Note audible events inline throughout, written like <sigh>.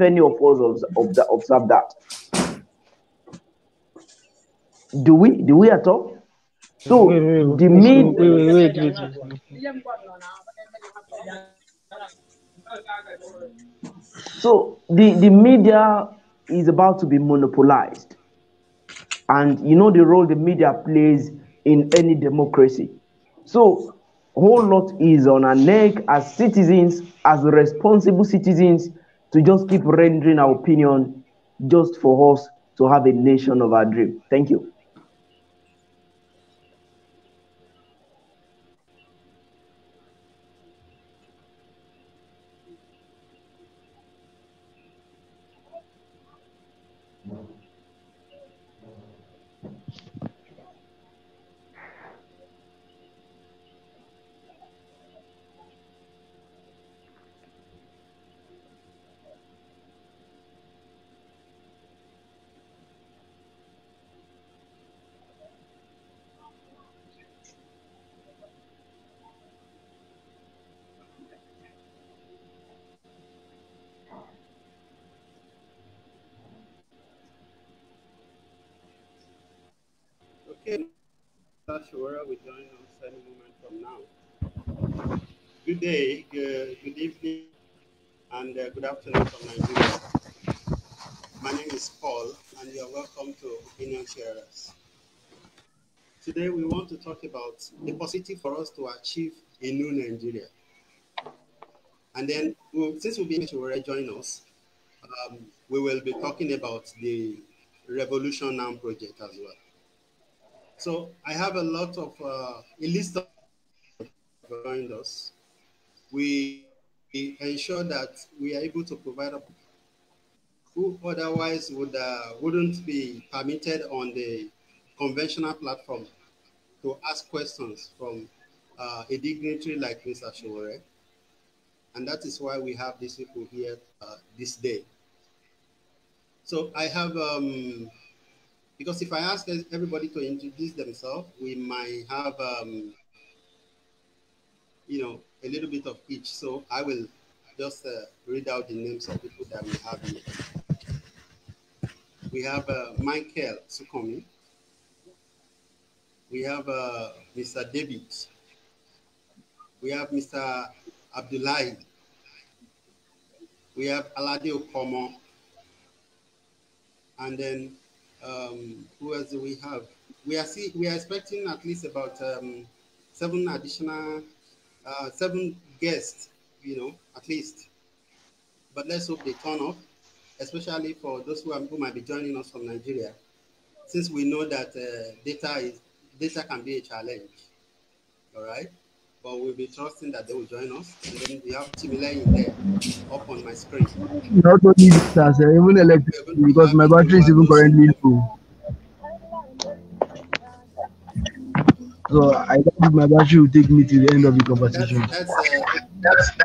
any of us observe, observe that? Do we? Do we at all? So wait, wait, the mid. Wait, wait, wait, So the, the media is about to be monopolized. And you know the role the media plays in any democracy. So whole lot is on our neck as citizens, as responsible citizens, to just keep rendering our opinion just for us to have a nation of our dream. Thank you. Sowore will join from now. Good day, good, good evening, and uh, good afternoon from Nigeria. My name is Paul, and you are welcome to Opinion Sharers. Today, we want to talk about the possibility for us to achieve a new Nigeria. And then, we'll, since we'll be able to join us, um, we will be talking about the Revolution Now project as well. So I have a lot of uh, a list of us. We, we, ensure that we are able to provide a, who otherwise would uh, wouldn't be permitted on the conventional platform to ask questions from uh, a dignitary like Mr. Shore. And that is why we have these people here uh, this day. So I have um, because if I ask everybody to introduce themselves, we might have, um, you know, a little bit of each. So I will just uh, read out the names of people that we have here. We have uh, Michael Sukomi. We have uh, Mr. David. We have Mr. Abdullahi. We have Alade Okomo. And then um, who else do we have? We are see, we are expecting at least about um, seven additional, uh, seven guests, you know, at least. But let's hope they turn up, especially for those who, are, who might be joining us from Nigeria, since we know that uh, data is data can be a challenge. All right but we'll be trusting that they will join us. And then we have Timile in there up on my screen. Not only that, even electricity, because my battery is even currently low. So I don't think my battery will take me to the end of the conversation. That's, that's, uh,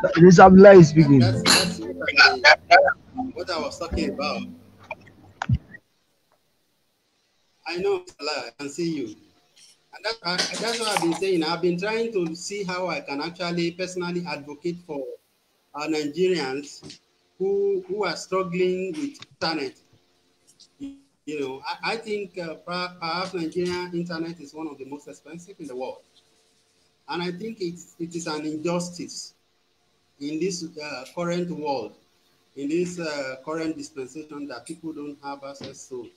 that's this Abdullah is speaking. That's, that's what I was talking about. I know, I can see you. And that, that's what I've been saying. I've been trying to see how I can actually personally advocate for our Nigerians who who are struggling with internet. You know, I, I think uh, perhaps Nigerian internet is one of the most expensive in the world, and I think it's it is an injustice in this uh, current world, in this uh, current dispensation, that people don't have access to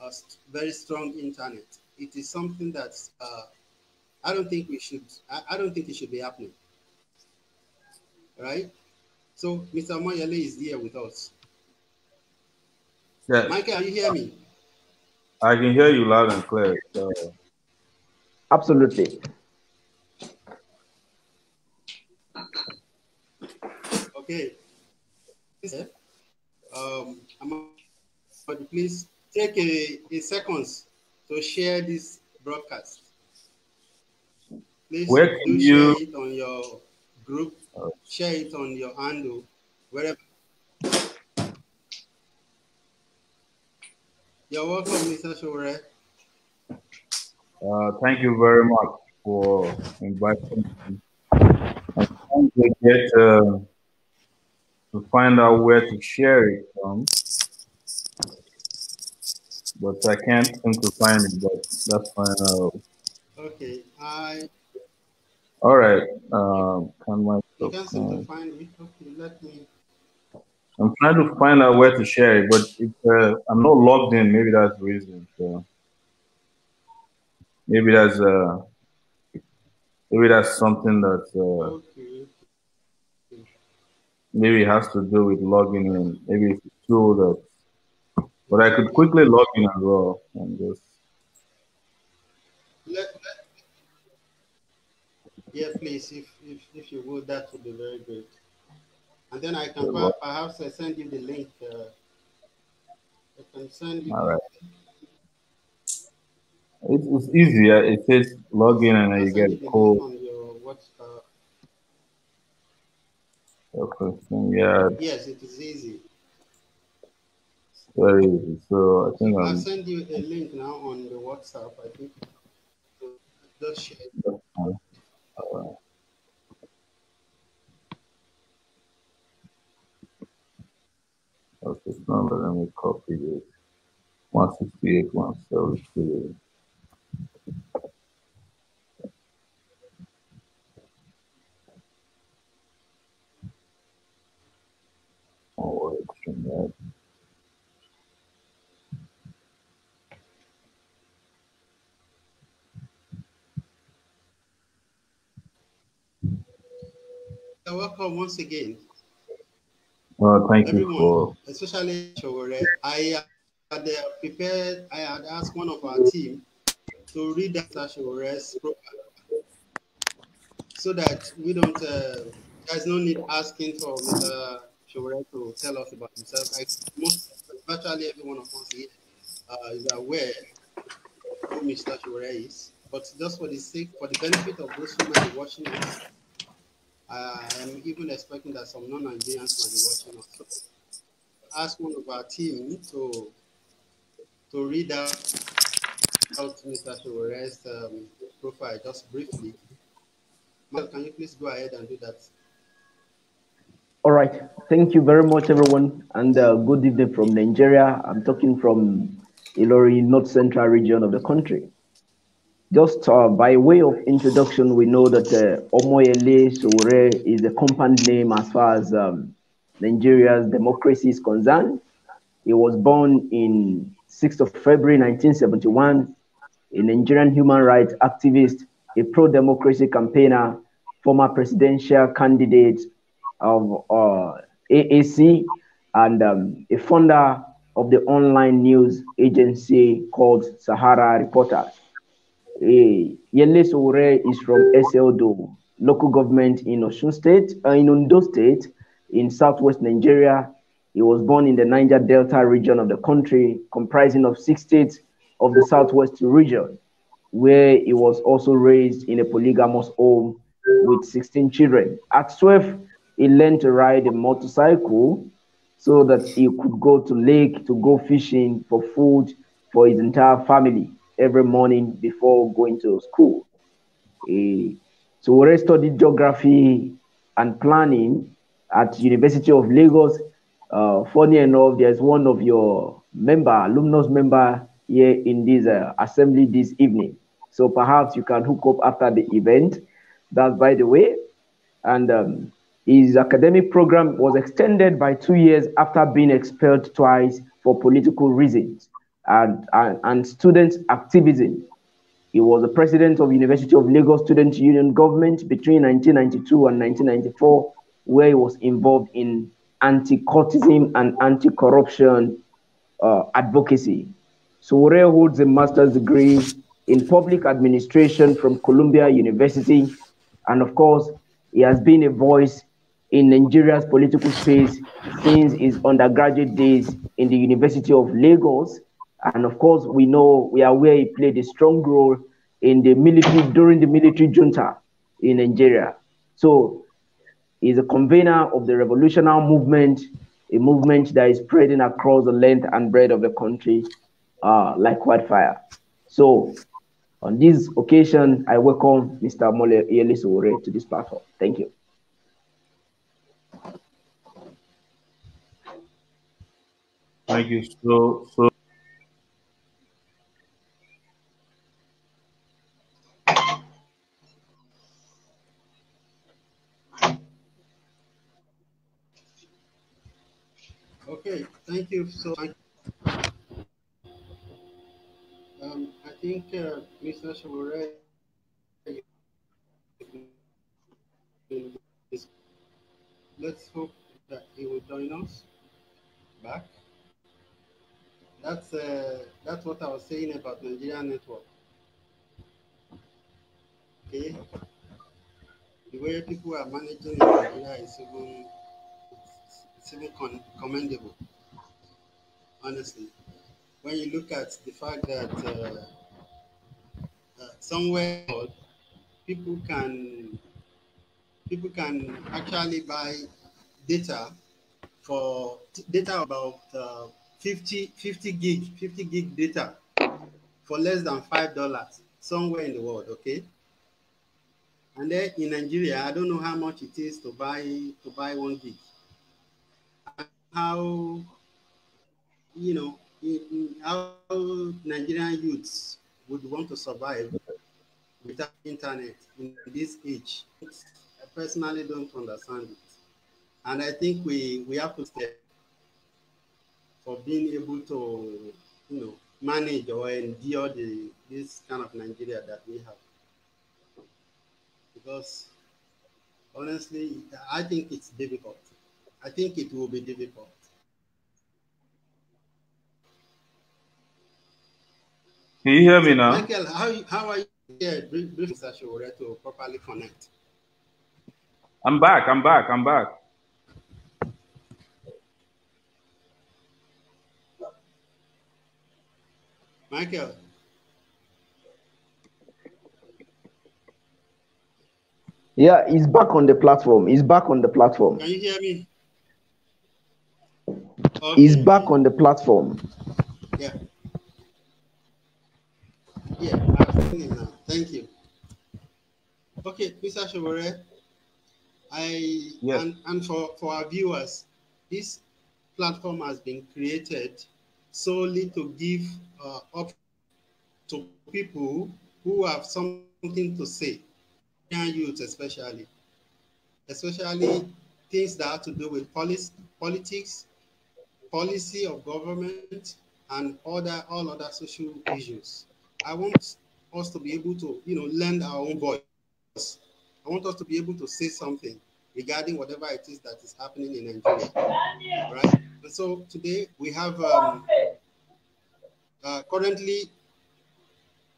a very strong internet it is something that uh, I don't think we should. I, I, don't think it should be happening. Right? So Mr. Moyale is here with us. Yes. Michael, can you hear me? I can hear you loud and clear. So. Absolutely. Okay. Um, but please take a, a seconds to share this broadcast. Please Where can you... share it on your group, share it on your handle, wherever. You're welcome, Mr. Shore. Uh, thank you very much for inviting me. I'm trying to get uh, to find out where to share it from. But I can't seem to find it, but that's fine. Uh, Okay, I all right. Um, can you myself, can't seem to find it. Okay, let me. I'm trying to find out where to share it, but it's, uh, I'm not logged in. Maybe that's the reason. So maybe that's uh, maybe that's something that uh, Okay. maybe it has to do with logging in. Maybe it's a tool that, but I could quickly log in as well and just. Let, let, yeah, please, if, if if you would, that would be very good. And then I can Well, perhaps I send you the link. Uh, I can send you. All right. It's, it's easy. uh, It says log in and then you get a code. on your WhatsApp. your first thing. Yeah, Yes, it is easy. Very easy. So I think I'll I'm send you a link now on the WhatsApp. I think. Just share. it. All right. Okay, so now let me copy this. 168, 173. Oh, it's from that. You're welcome once again. Well, thank you everyone, for especially Sowore, I had uh, prepared, I had asked one of our team to read Dr. Sowore's profile so that we don't, uh, there's no need asking for Mr. Sowore to tell us about himself. I, most, virtually every one of us here uh, is aware who Mr. Sowore is, but just for the sake, for the benefit of those who might be watching us, uh, I'm even expecting that some non-Nigerians might be watching us. Ask one of our team to to read out, out Mr. Sowore's um, profile just briefly. Mal, can you please go ahead and do that? All right. Thank you very much, everyone, and uh, good evening from Nigeria. I'm talking from Ilorin, North Central region of the country. Just uh, by way of introduction, we know that uh, Omoyele Sowore is a compound name as far as um, Nigeria's democracy is concerned. He was born in 6th of February 1971, a Nigerian human rights activist, a pro-democracy campaigner, former presidential candidate of uh, AAC, and um, a founder of the online news agency called Sahara Reporters. Eh, Yele Sowore is from Eseodo, local government in Osun State, uh, in Ondo State, in southwest Nigeria. He was born in the Niger Delta region of the country, comprising of six states of the southwest region, where he was also raised in a polygamous home with 16 children. At 12, he learned to ride a motorcycle so that he could go to lake to go fishing for food for his entire family every morning before going to school. Eh, so we studied geography and planning at University of Lagos. Uh, funny enough, there's one of your member, alumnus member here in this uh, assembly this evening. So perhaps you can hook up after the event. That's by the way. And um, his academic program was extended by two years after being expelled twice for political reasons and, and, and student activism. He was the president of University of Lagos Student Union government between 1992 and 1994, where he was involved in anti-cultism and anti-corruption uh, advocacy. Sowore holds a master's degree in public administration from Columbia University, and of course, he has been a voice in Nigeria's political space since his undergraduate days in the University of Lagos. And of course, we know we are where he played a strong role in the military during the military junta in Nigeria. So he's a convener of the revolutionary movement, a movement that is spreading across the length and breadth of the country uh, like wildfire. So on this occasion, I welcome Mr. Mole Sowore to this platform. Thank you. Thank you. So, so You so much. Um, I think uh, Mr. Sowore, let's hope that he will join us back. That's uh, that's what I was saying about Nigerian network. Okay, the way people are managing Nigeria is even it's even commendable. Honestly, when you look at the fact that uh, uh, somewhere people can people can actually buy data for data about uh, 50, 50 gig 50 gig data for less than five dollars somewhere in the world okay? And then in nigeria i don't know how much it is to buy to buy one gig. How you know in- how nigerian youths would want to survive without internet in this age i personally don't understand it and i think we we have to step for being able to, you know, manage or endure the this kind of Nigeria that we have. Because honestly, I think it's difficult. I think it will be difficult. Can you hear me now? Michael, how how are you here? Brief, brief Mr. Sowore to properly connect. I'm back. I'm back. I'm back. Michael, Yeah, he's back on the platform. He's back on the platform. can you hear me? He's back on the platform. Yeah. Yeah, I've seen it now. Thank you. Okay, Mr. Sowore, I Yes. and, and for, for our viewers, this platform has been created solely to give uh, up to people who have something to say, young youth especially, especially things that have to do with policy, politics, policy of government, and other all other social issues. I want us to be able to, you know, lend our own voice. I want us to be able to say something regarding whatever it is that is happening in Nigeria, right? And so today we have um, uh, currently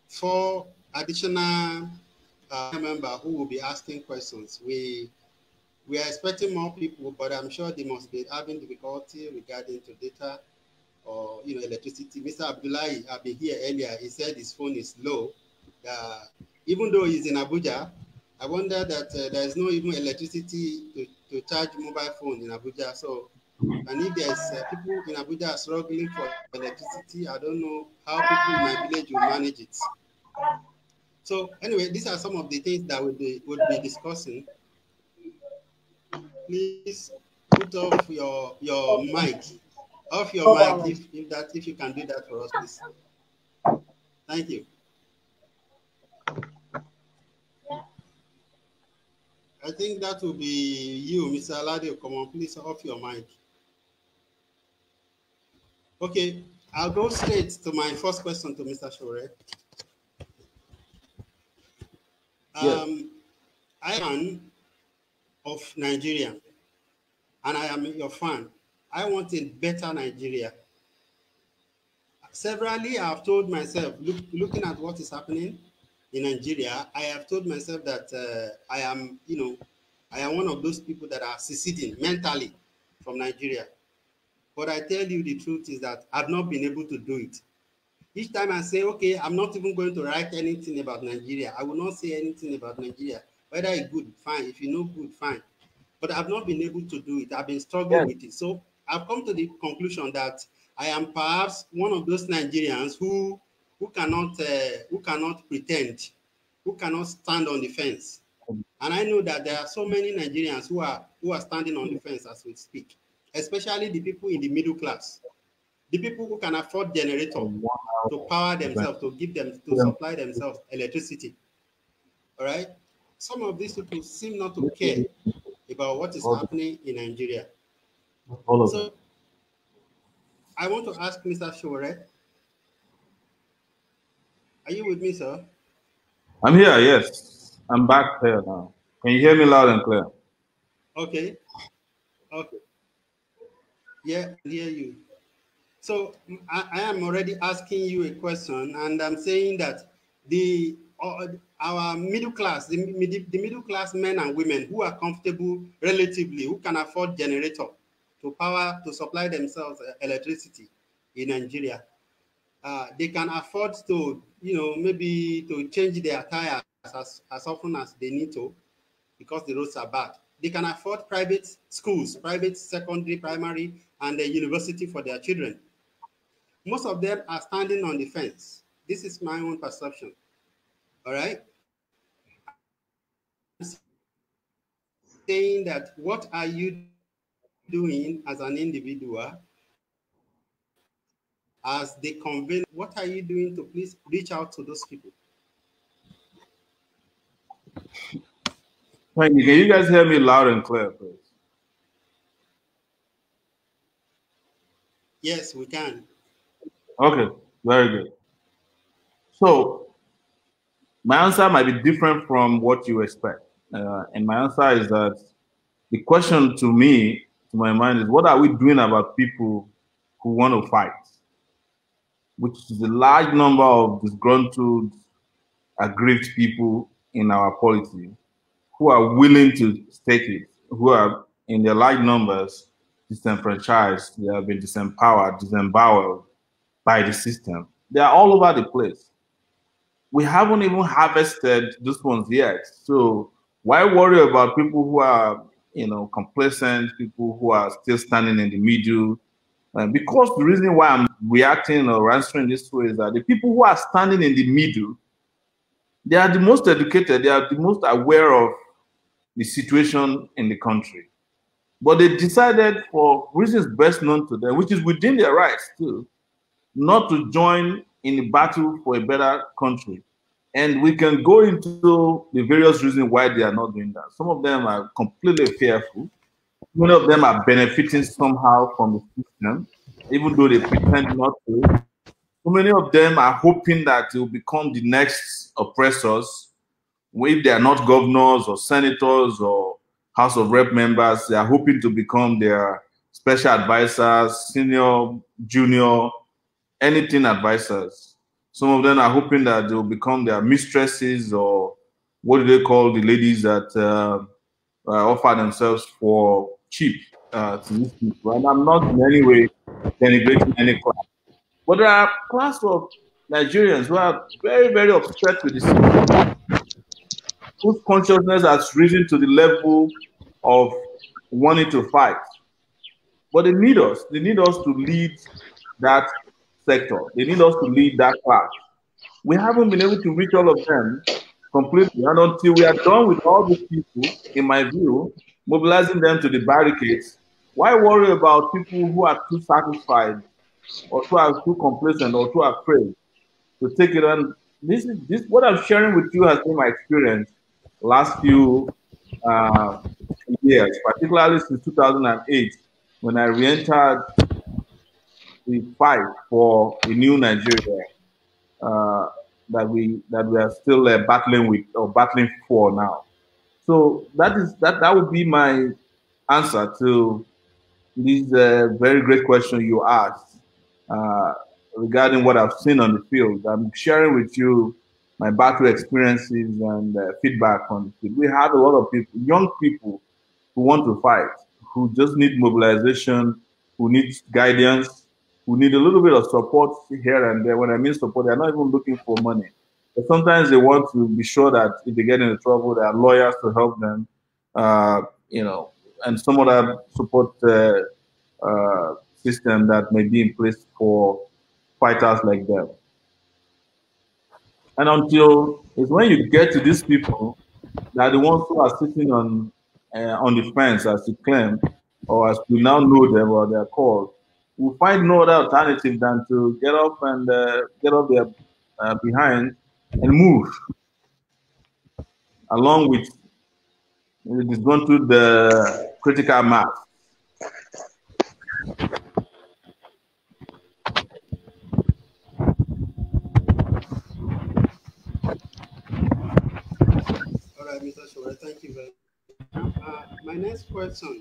four additional uh, members who will be asking questions. We we are expecting more people, but I'm sure they must be having difficulty regarding to data or you know electricity. Mr. Abdullahi, I've been here earlier. He said his phone is low. Uh, even though he's in Abuja, I wonder that uh, there is no even electricity to, to charge mobile phone in Abuja. So, and if there's uh, people in Abuja struggling for electricity, I don't know how people in my village will manage it. So, anyway, these are some of the things that we'll be, we'll be discussing. Please put off your your mic, off your mic if, if that if you can do that for us, please. Thank you. I think that will be you, Mr. Alade. Come on, please off your mic. Okay, I'll go straight to my first question to Mr. Shore. Yes. Um, I am of Nigeria, and I am your fan. I want a better Nigeria. Severally, I have told myself, look, looking at what is happening in Nigeria, I have told myself that uh, I am, you know, I am one of those people that are seceding mentally from Nigeria. But I tell you the truth is that I've not been able to do it. Each time I say, okay, I'm not even going to write anything about Nigeria. I will not say anything about Nigeria. Whether it's good, fine. If you know good, fine. But I've not been able to do it. I've been struggling with it. So I've come to the conclusion that I am perhaps one of those Nigerians who who cannot uh, who cannot pretend, who cannot stand on the fence. And I know that there are so many Nigerians who are who are standing on the fence as we speak, especially the people in the middle class. the people who can afford generator to power themselves, to give them, to supply themselves electricity. All right. Some of these people seem not to care about what is happening in Nigeria. So I want to ask Mr. Shore. Are you with me, sir? I'm here, yes. I'm back here now. Can you hear me loud and clear? Okay. Okay. Yeah, I hear you. So I, I, am already asking you a question, and I'm saying that the uh, our middle class, the, the middle class men and women who are comfortable relatively, who can afford generator to power to supply themselves uh, electricity in Nigeria, uh, they can afford to, you know, maybe to change their tires as, as often as they need to because the roads are bad. They can afford private schools, private secondary, primary, and a university for their children. Most of them are standing on the fence. This is my own perception. All right. Saying that what are you doing as an individual as they convey what are you doing to please reach out to those people? Thank you can you guys hear me loud and clear please? Yes we can. Okay very good. So my answer might be different from what you expect. Uh, and my answer is that the question to me to my mind is what are we doing about people who want to fight which is a large number of disgruntled, aggrieved people in our polity who are willing to stake it, who are in their large numbers disenfranchised, they have been disempowered, disemboweled by the system. They are all over the place. We haven't even harvested those ones yet. So why worry about people who are, you know, complacent, people who are still standing in the middle, uh, because the reason why I'm reacting or answering this way is that the people who are standing in the middle, they are the most educated, they are the most aware of the situation in the country. But they decided, for reasons best known to them, which is within their rights too, not to join in the battle for a better country. And we can go into the various reasons why they are not doing that. Some of them are completely fearful. Many of them are benefiting somehow from the system, even though they pretend not to. So many of them are hoping that they will become the next oppressors. If they are not governors or senators or House of Rep members, they are hoping to become their special advisors, senior, junior, anything advisors. Some of them are hoping that they will become their mistresses or what do they call the ladies that uh, uh, offer themselves for cheap uh, to these people. And I'm not in any way denigrating any class. But there are class of Nigerians who are very, very upset with this, whose consciousness has risen to the level of wanting to fight. But they need us. They need us to lead that sector. They need us to lead that class. We haven't been able to reach all of them completely. And until we are done with all these people, in my view, mobilizing them to the barricades, why worry about people who are too satisfied or who are too complacent or too afraid to take it on? This is this what I'm sharing with you has been my experience last few uh, years, particularly since 2008 when I re-entered the fight for a new Nigeria uh, that we that we are still uh, battling with or battling for now. So that is that that would be my answer to this uh, very great question you asked uh, regarding what I've seen on the field. I'm sharing with you my battle experiences and uh, feedback on the field. We have a lot of people, young people, who want to fight, who just need mobilization, who need guidance, who need a little bit of support here and there. When I mean support, they're not even looking for money. But sometimes they want to be sure that if they get into trouble, there are lawyers to help them, uh, you know, and some other support uh, uh, system that may be in place for fighters like them. And until it's when you get to these people that the ones who are sitting on uh, on the fence, as you claim, or as we now know them, or they're called, will find no other alternative than to get up and uh, get up their uh, behind and move along with it is going to the critical mass. All right, Mr. Thank you very much. Uh, my next question,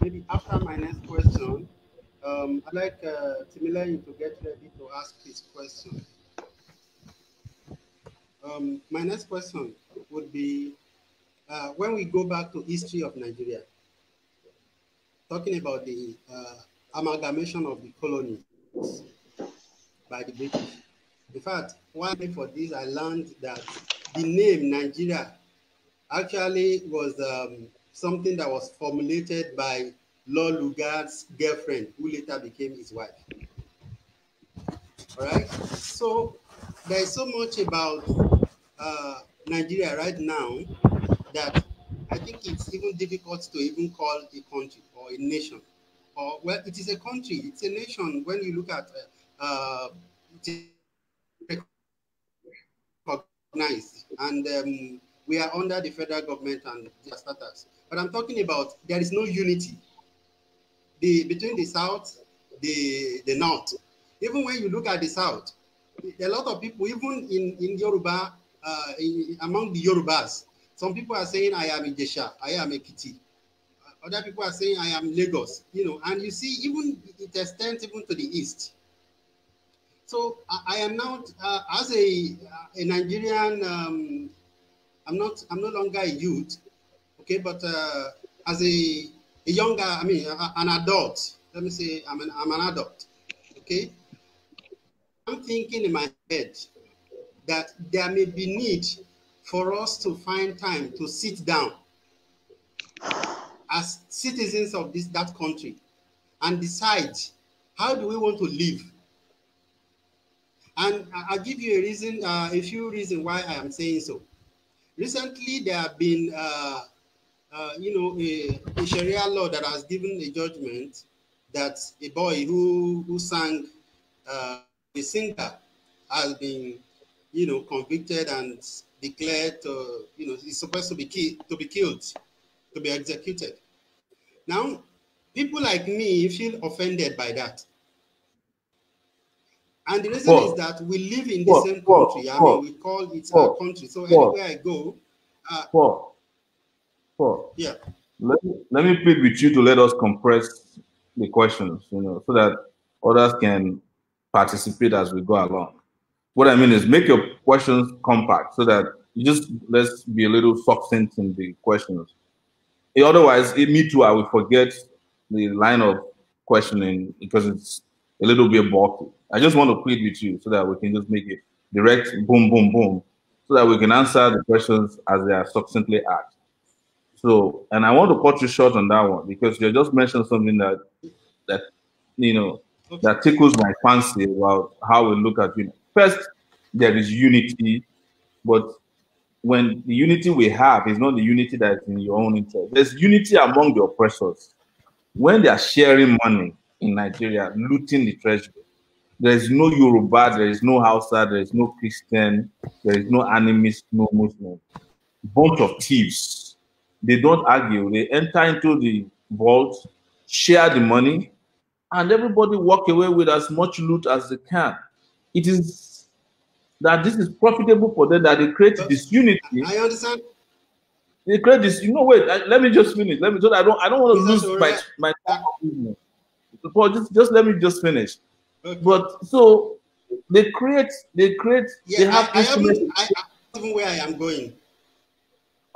maybe after my next question, um, I'd like uh, to get ready to ask his question. Um, my next question would be, uh, when we go back to history of Nigeria, talking about the uh, amalgamation of the colonies by the British. In fact, one day for this, I learned that the name Nigeria actually was um, something that was formulated by Lord Lugard's girlfriend, who later became his wife. All right. So there is so much about uh, Nigeria right now that I think it's even difficult to even call a country or a nation. Or well, it is a country. It's a nation. When you look at uh, recognized, and um, we are under the federal government and their status. But I'm talking about there is no unity the between the south, the the north. Even when you look at the south, a lot of people, even in in Yoruba, uh, in, among the Yorubas, some people are saying I am Ijesha, I am Ekiti. Other people are saying I am Lagos. You know, and you see, even it extends even to the east. So I, I am now uh, as a a Nigerian. Um, I'm not. I'm no longer a youth. Okay, but uh, as a a younger, I mean, an adult. Let me say, I'm an, I'm an adult. Okay. I'm thinking in my head that there may be need for us to find time to sit down as citizens of this that country and decide how do we want to live. And I'll give you a reason, uh, a few reasons why I am saying so. Recently, there have been uh, uh, you know, a, a, Sharia law that has given a judgment that a boy who, who sang, uh, a singer, has been, you know, convicted and declared, to, you know, he's supposed to be, ki- to be killed, to be executed. Now, people like me feel offended by that. And the reason is that we live in the same country. I mean, we call it our country. So anywhere I go, uh, Paul. Yeah. Let me, let me plead with you to let us compress the questions, you know, so that others can participate as we go along. What I mean is make your questions compact so that you just let's be a little succinct in the questions. Eh, otherwise, it, me too, I will forget the line of questioning because it's a little bit bulky. I just want to plead with you so that we can just make it direct, boom, boom, boom, so that we can answer the questions as they are succinctly asked. So, and I want to cut you short on that one because you just mentioned something that that you know that tickles my fancy about how we look at you. First, there is unity, but when the unity we have is not the unity that is in your own interest. There's unity among the oppressors. When they are sharing money in Nigeria, looting the treasury, there is no Yoruba, there is no Hausa, there is no Christian, there is no animist, no Muslim. Bunch of thieves they don't argue. They enter into the vault, share the money, and everybody walk away with as much loot as they can. It is that this is profitable for them that they create this unity. I understand. They create this. You know, wait. I, let me just finish. Let me. So I don't. I don't want to lose my my time. So just just let me just finish. Okay. But so they create. They create. Yeah, they have I, I, haven't, I, I, even where I am going.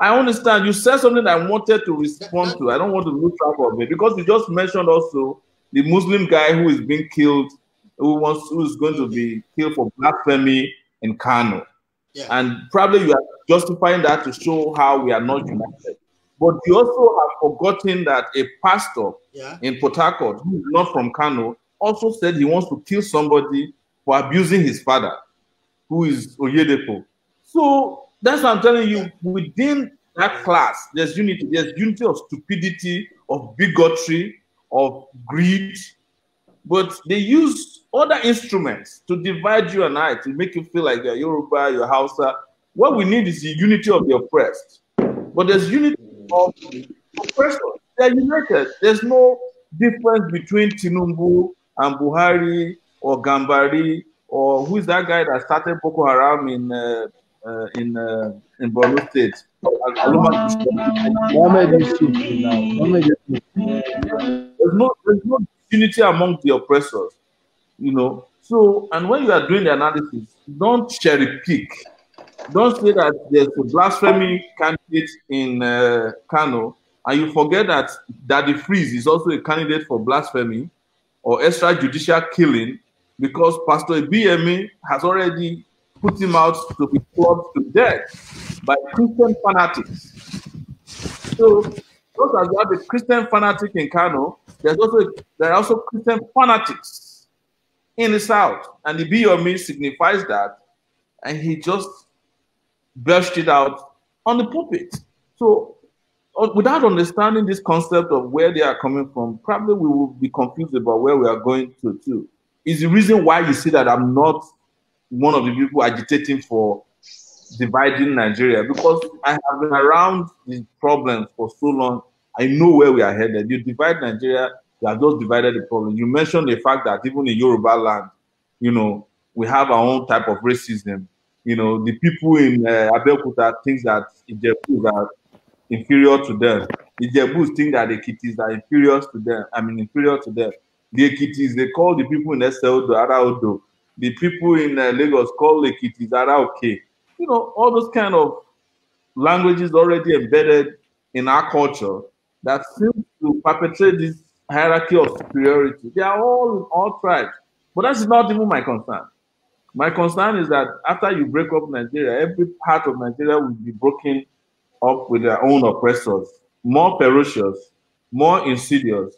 I understand. You said something I wanted to respond to. I don't want to lose track of it because you just mentioned also the Muslim guy who is being killed, who wants who is going to be killed for blasphemy in Kano. Yeah. And probably you are justifying that to show how we are not united. But you also have forgotten that a pastor yeah. in Port Harcourt, who is not from Kano, also said he wants to kill somebody for abusing his father, who is Oyedepo. So that's what I'm telling you. Within that class, there's unity. There's unity of stupidity, of bigotry, of greed, but they use other instruments to divide you and I to make you feel like you're Yoruba, you're Hausa. What we need is the unity of the oppressed. But there's unity of the oppressed. They're united. There's no difference between Tinubu and Buhari or Gambari or who is that guy that started Boko Haram in uh, in uh, in Borno State? There's no there's no unity among the oppressors, you know. So, and when you are doing the analysis, don't cherry pick. Don't say that there's a blasphemy candidate in uh, Kano, and you forget that Daddy Freeze is also a candidate for blasphemy or extrajudicial killing because Pastor Ibiyeomie has already put him out to be clubbed to death by Christian fanatics. So, just as you have a Christian fanatic in Kano, there's also there are also Christian fanatics in the south, and the Ibiyeomie signifies that, and he just belched it out on the pulpit. So, uh, without understanding this concept of where they are coming from, probably we will be confused about where we are going to. Too, is the reason why you see that I'm not one of the people agitating for dividing Nigeria because I have been around these problems for so long. I know where we are headed. You divide Nigeria, you have just divided the problem. You mentioned the fact that even in Yoruba land, you know, we have our own type of racism. You know, the people in uh, Abeokuta think that Ijebus are inferior to them. Ijebus think that the Kitis are inferior to them. I mean, inferior to them. The Ekitis, they call the people in Eseodo, Araodo. The people in uh, Lagos call the Ekitis Araoke. You know, all those kind of languages already embedded in our culture that seem to perpetrate this hierarchy of superiority. They are all in all tribes. But that's not even my concern. My concern is that after you break up Nigeria, every part of Nigeria will be broken up with their own oppressors, more ferocious, more insidious,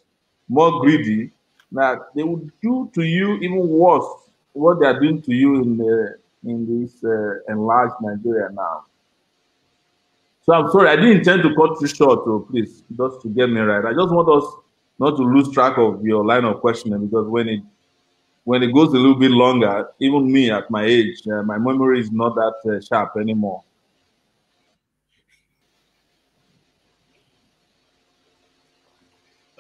more greedy, that they will do to you even worse what they are doing to you in the in this uh, enlarged Nigeria now. So I'm sorry, I didn't intend to cut you short, so please, just to get me right. I just want us not to lose track of your line of questioning because when it when it goes a little bit longer, even me at my age, uh, my memory is not that uh, sharp anymore.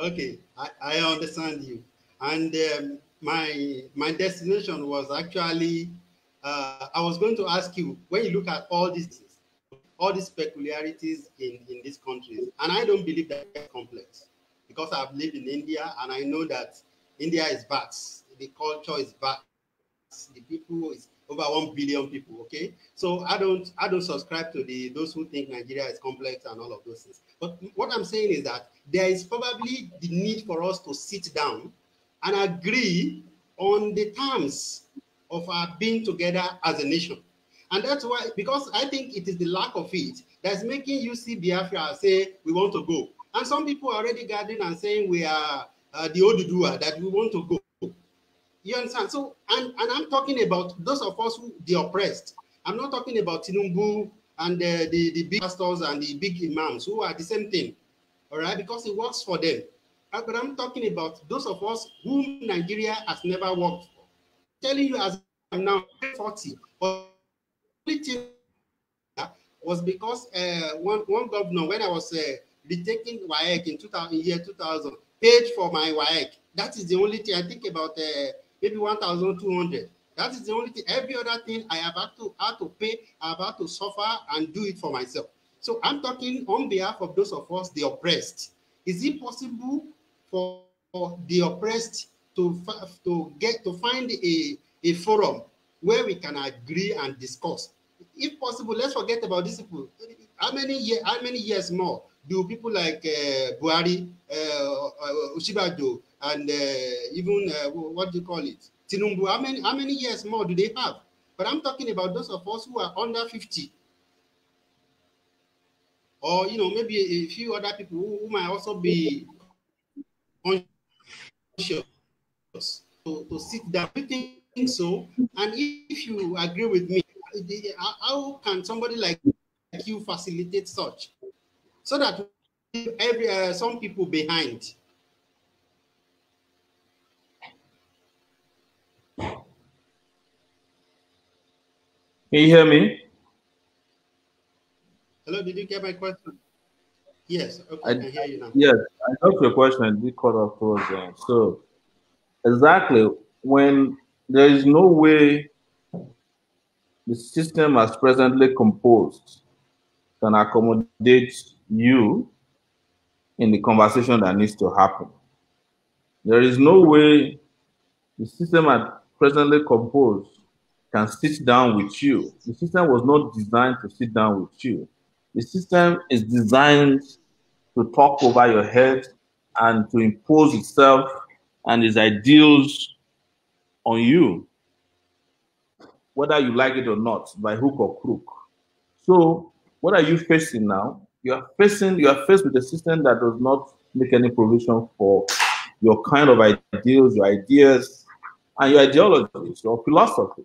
Okay, I, I understand you. And um, my my destination was actually uh, I was going to ask you when you look at all these all these peculiarities in in these countries, and I don't believe that it's complex because I've lived in India and I know that India is vast, the culture is vast, the people is over one billion people. Okay, so I don't I don't subscribe to the those who think Nigeria is complex and all of those things. But what I'm saying is that there is probably the need for us to sit down and agree on the terms of our being together as a nation. And that's why, because I think it is the lack of it that's making you see Biafra say we want to go. And some people are already gathering and saying we are uh, the Odudua, that we want to go. You understand? So, and, and I'm talking about those of us who the oppressed. I'm not talking about Tinubu and the, the, the big pastors and the big imams who are the same thing. All right, because it works for them. Uh, but I'm talking about those of us whom Nigeria has never worked for. Telling you as I'm now 40, but was because uh, one, one governor, when I was uh, retaking WAEC in 2000, year 2000, paid for my WAEC. That is the only thing I think about uh, maybe 1,200. That is the only thing. Every other thing I have had to, had to pay, I have had to suffer and do it for myself. So I'm talking on behalf of those of us, the oppressed. Is it possible for, the oppressed to, to get to find a, a forum where we can agree and discuss? If possible, let's forget about people. How many year, how many years more do people like uh, Buhari, uh, uh, and uh, even uh, what do you call it, Tinubu? How many how many years more do they have? But I'm talking about those of us who are under 50 or you know maybe a few other people who might also be conscious to, to sit down. Do you think so? And if you agree with me, how can somebody like you facilitate such so that every uh, some people behind? Can you hear me? Hello, did you get my question? Yes, okay, I, I hear you now. Yes, I got your question. We cut off towards. So, exactly when there is no way the system as presently composed can accommodate you in the conversation that needs to happen. There is no way the system as presently composed can sit down with you. The system was not designed to sit down with you. The system is designed to talk over your head and to impose itself and its ideals on you, whether you like it or not, by hook or crook. So, what are you facing now? You are facing, you are faced with a system that does not make any provision for your kind of ideals, your ideas, and your ideologies, your philosophy.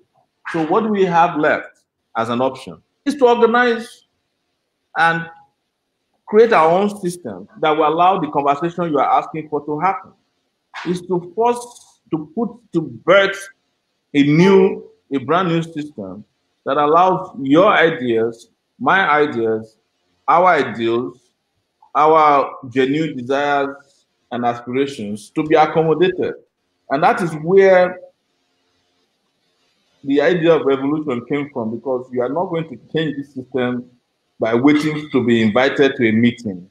So, what do we have left as an option? Is to organize and create our own system that will allow the conversation you are asking for to happen. Is to force to put to birth a new, a brand new system that allows your ideas, my ideas, our ideals, our genuine desires and aspirations to be accommodated. And that is where the idea of revolution came from because you are not going to change the system by waiting to be invited to a meeting.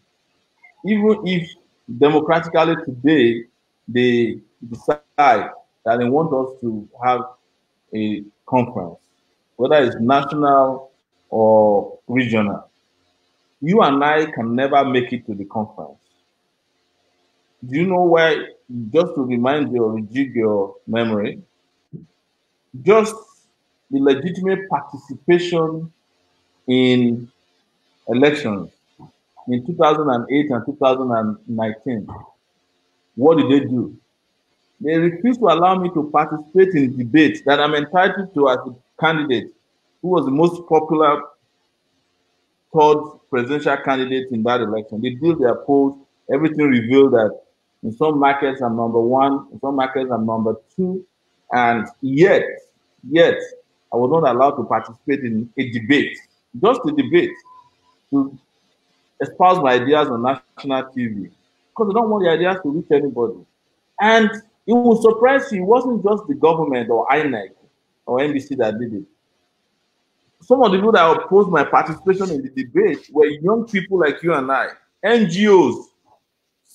Even if democratically today they decide that they want us to have a conference, whether it's national or regional, you and I can never make it to the conference. Do you know why? Just to remind you or rejig your memory, just the legitimate participation in elections in 2008 and 2019, what did they do? They refused to allow me to participate in debates that I'm entitled to as a candidate who was the most popular third presidential candidate in that election. They did their polls, everything revealed that in some markets I'm number one, in some markets I'm number two, and yet, yet, I was not allowed to participate in a debate, just a debate to espouse my ideas on national TV because they don't want the ideas to reach anybody. And it will surprise you, it wasn't just the government or INEC or NBC that did it. Some of the people that opposed my participation in the debate were young people like you and I, NGOs,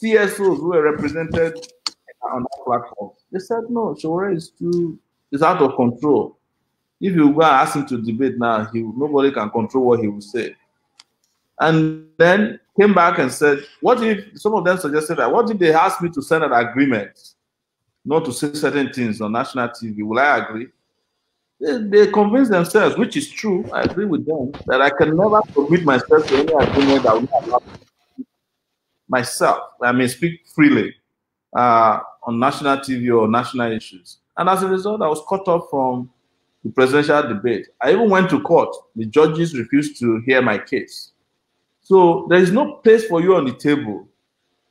CSOs who were represented on that platform. They said, no, Sowore is too, is out of control. If you go and ask him to debate now, he nobody can control what he will say and then came back and said, What if some of them suggested that? What if they asked me to send an agreement not to say certain things on national TV? Will I agree? They, they convinced themselves, which is true, I agree with them, that I can never commit myself to any agreement that will not allow myself. I mean, speak freely uh, on national TV or national issues. And as a result, I was cut off from the presidential debate. I even went to court. The judges refused to hear my case. So there is no place for you on the table.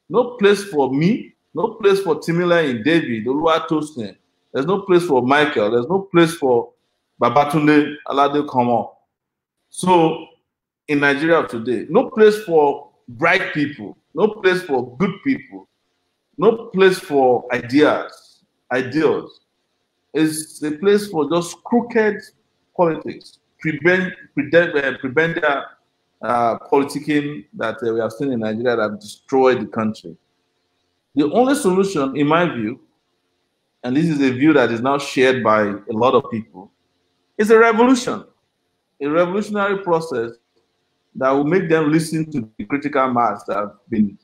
No place for me. No place for Timileyin David, Oluwatosin. There's no place for Michael. There's no place for Babatunde Alade Komo. So in Nigeria today, no place for bright people. No place for good people. No place for ideas. Ideals. It's a place for just crooked politics. Prevent, prevent, uh, prevent uh, politicking that uh, we have seen in Nigeria that have destroyed the country. The only solution, in my view, and this is a view that is now shared by a lot of people, is a revolution, a revolutionary process that will make them listen to the critical mass that have been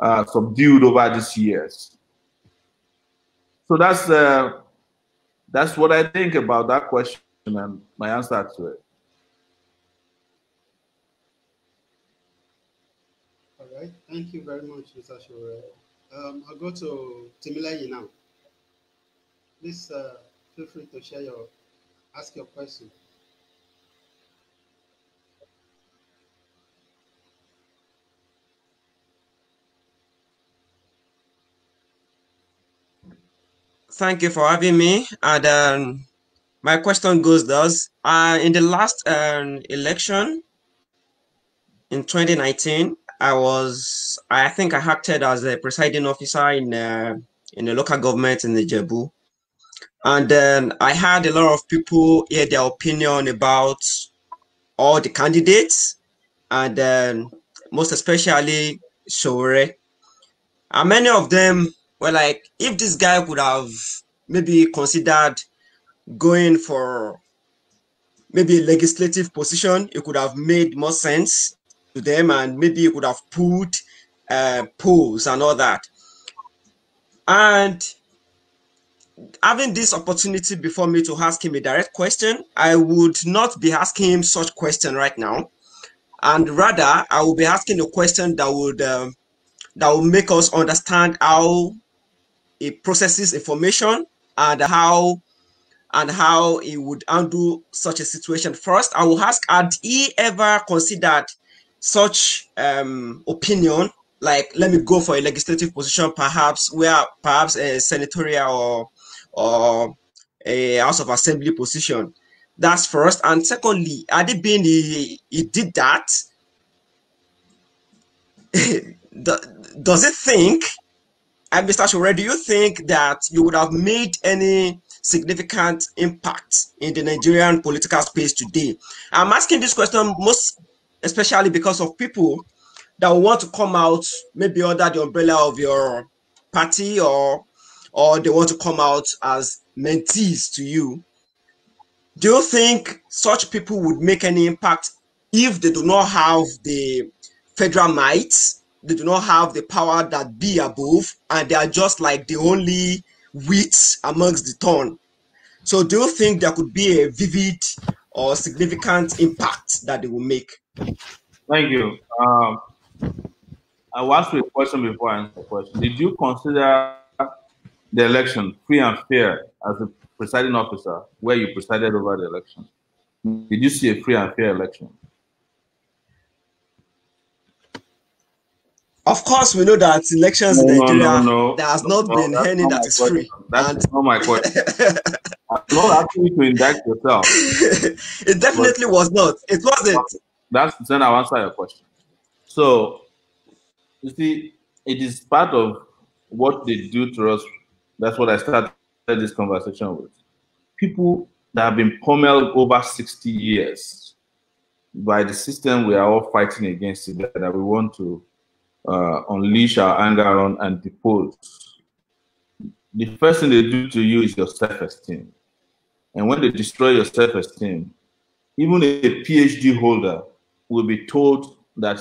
uh, subdued over these years. So that's uh, that's what I think about that question and my answer to it. right. Thank you very much, Mr. Sowore. Um, I'll go to Timileyin now. Please uh, feel free to share your, ask your question. Thank you for having me. And um, my question goes thus: uh, in the last um, election in 2019, I was I think I acted as a presiding officer in uh, in a local government in the Ijebu, and then I had a lot of people hear their opinion about all the candidates, and then most especially Sowore. And many of them were like, if this guy could have maybe considered going for maybe a legislative position, it could have made more sense to them and maybe you could have put uh, polls and all that. And having this opportunity before me to ask him a direct question, I would not be asking him such question right now. And rather, I will be asking a question that would um, that will make us understand how it processes information and how and how he would handle such a situation. First, I will ask, had he ever considered such um, opinion, like let me go for a legislative position, perhaps where perhaps a senatorial or or a House of Assembly position. That's first. And secondly, had it been he, he did that, <laughs> does it think, and Mr. Sowore, do you think that you would have made any significant impact in the Nigerian political space today? I'm asking this question most especially because of people that want to come out maybe under the umbrella of your party or or they want to come out as mentees to you. Do you think such people would make any impact if they do not have the federal might, they do not have the power that be above, and they are just like the only wheat amongst the thorn? So do you think there could be a vivid or significant impact that they will make? Thank you. Um, I asked you a question before I answer the question. Did you consider the election free and fair as a presiding officer where you presided over the election? Did you see a free and fair election? Of course, we know that elections no, in Nigeria no, no, there has not been any that is question. free. That's and... not my question. <laughs> I'm not asking you to indict yourself. it definitely but, was not. It wasn't. That's then I'll answer your question. So, you see, it is part of what they do to us. That's what I started this conversation with. People that have been pummeled over 60 years by the system we are all fighting against today that we want to uh, unleash our anger on and depose. The first thing they do to you is your self-esteem. And when they destroy your self-esteem, even a PhD holder will be told that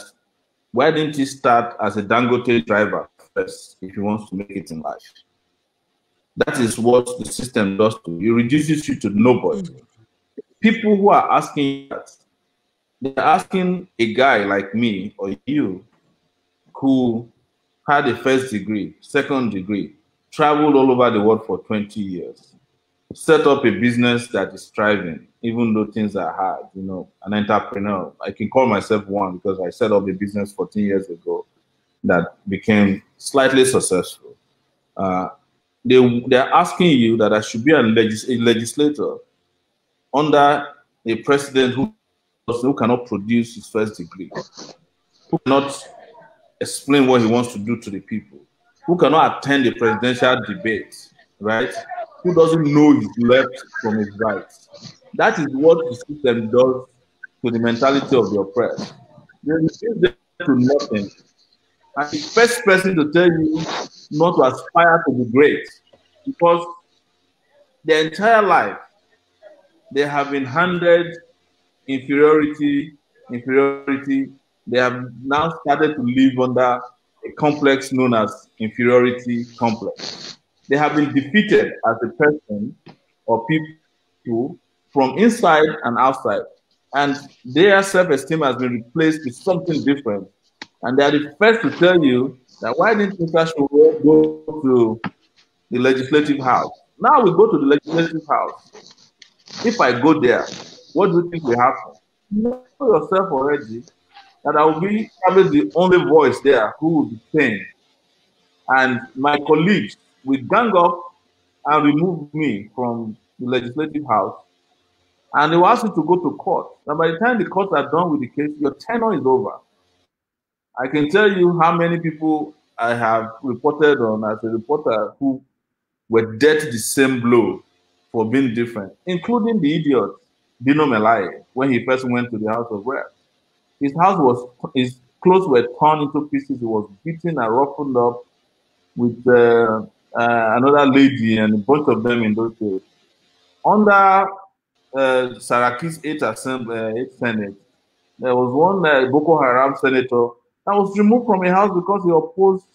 why didn't he start as a Dangote driver first if he wants to make it in life? That is what the system does to you. It reduces you to nobody. People who are asking that, they're asking a guy like me or you who had a first degree, second degree, traveled all over the world for 20 years, set up a business that is thriving, even though things are hard, you know, an entrepreneur. I can call myself one because I set up a business 14 years ago that became slightly successful. Uh, they, they're asking you that I should be a, legis- a legislator under a president who, who cannot produce his first degree, who cannot explain what he wants to do to the people, who cannot attend a presidential debate, right? Who doesn't know his left from his right. That is what the system does to the mentality of the oppressed. They reduce them to nothing. And the first person to tell you not to aspire to be great because their entire life they have been handed inferiority, inferiority. They have now started to live under a complex known as inferiority complex. They have been defeated as a person or people from inside and outside. And their self-esteem has been replaced with something different. And they are the first to tell you that why didn't Mr. Go to the legislative house? Now we go to the legislative house. If I go there, what do you think will happen? You know yourself already that I will be probably the only voice there who will be saying. And my colleagues will gang up and remove me from the legislative house and they will ask you to go to court. And by the time the courts are done with the case, your tenure is over. I can tell you how many people I have reported on as a reporter who were dealt the same blow for being different, including the idiot Dino Melaye when he first went to the House of Reps. His house was his clothes were torn into pieces. He was beaten and roughened up with uh, another lady and both of them in those days. Under uh, Saraki's eighth assembly, uh, eighth senate, there was one uh, Boko Haram senator that was removed from a house because he opposed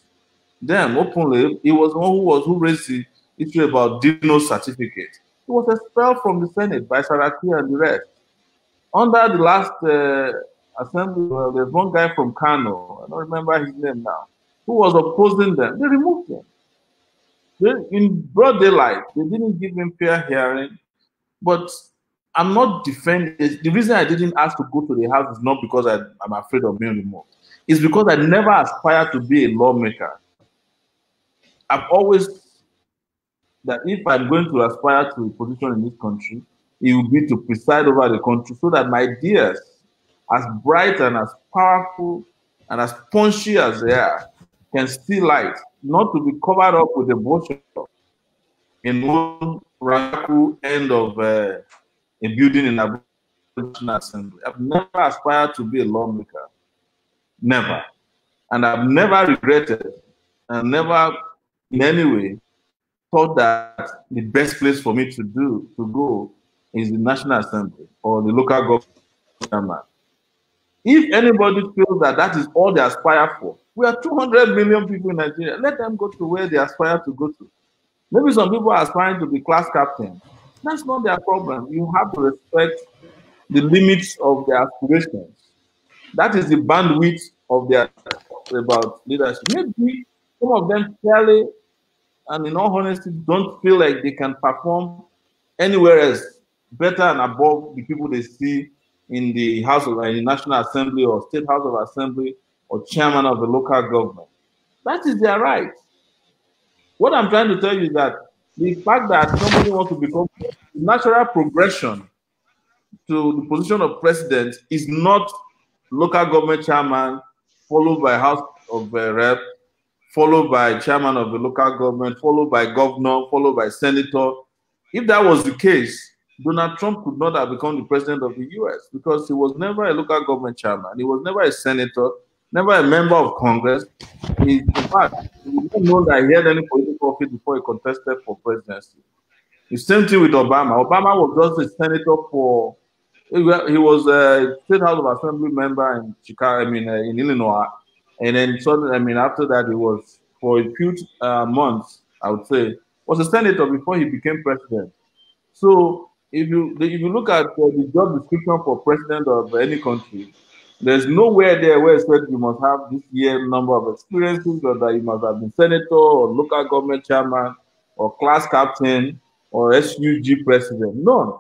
them openly. He was one who was who raised the issue about Dino certificate. He was expelled from the Senate by Saraki and the rest. Under the last uh, assembly, well, there's one guy from Kano, I don't remember his name now, who was opposing them. They removed him. In broad daylight, they didn't give him fair hearing. But I'm not defending. The reason I didn't ask to go to the house is not because I, I'm afraid of being removed. It's because I never aspired to be a lawmaker. I've always that if I'm going to aspire to a position in this country, it will be to preside over the country so that my ideas, as bright and as powerful and as punchy as they are, can see light, not to be covered up with bullshit in one radical end of uh, a building in a National Assembly. I've never aspired to be a lawmaker. Never. And I've never regretted and never in any way thought that the best place for me to do to go is the National Assembly or the local government. If anybody feels that that is all they aspire for, we are 200 million people in Nigeria. Let them go to where they aspire to go to. Maybe some people are aspiring to be class captain. That's not their problem. You have to respect the limits of their aspirations. That is the bandwidth of their about leadership. Maybe some of them fairly and in all honesty, don't feel like they can perform anywhere else better and above the people they see in the House of the National Assembly or State House of Assembly or chairman of the local government. That is their right. What I'm trying to tell you is that the fact that somebody wants to become natural progression to the position of president is not local government chairman followed by House of uh, Rep followed by chairman of the local government, followed by governor, followed by senator. If that was the case, Donald Trump could not have become the president of the US because he was never a local government chairman. He was never a senator, never a member of Congress. He, in fact, we don't know that he had any political office before he contested for presidency. The same thing with Obama. Obama was just a senator for, he was a state house of assembly member in Chicago, I mean, uh, in Illinois and then suddenly, I mean, after that, he was for a few uh, months, I would say, was a senator before he became president. So if you if you look at uh, the job description for president of any country, there's nowhere there where it said you must have this year number of experiences, or that you must have been senator or local government chairman or class captain or SUG president. None.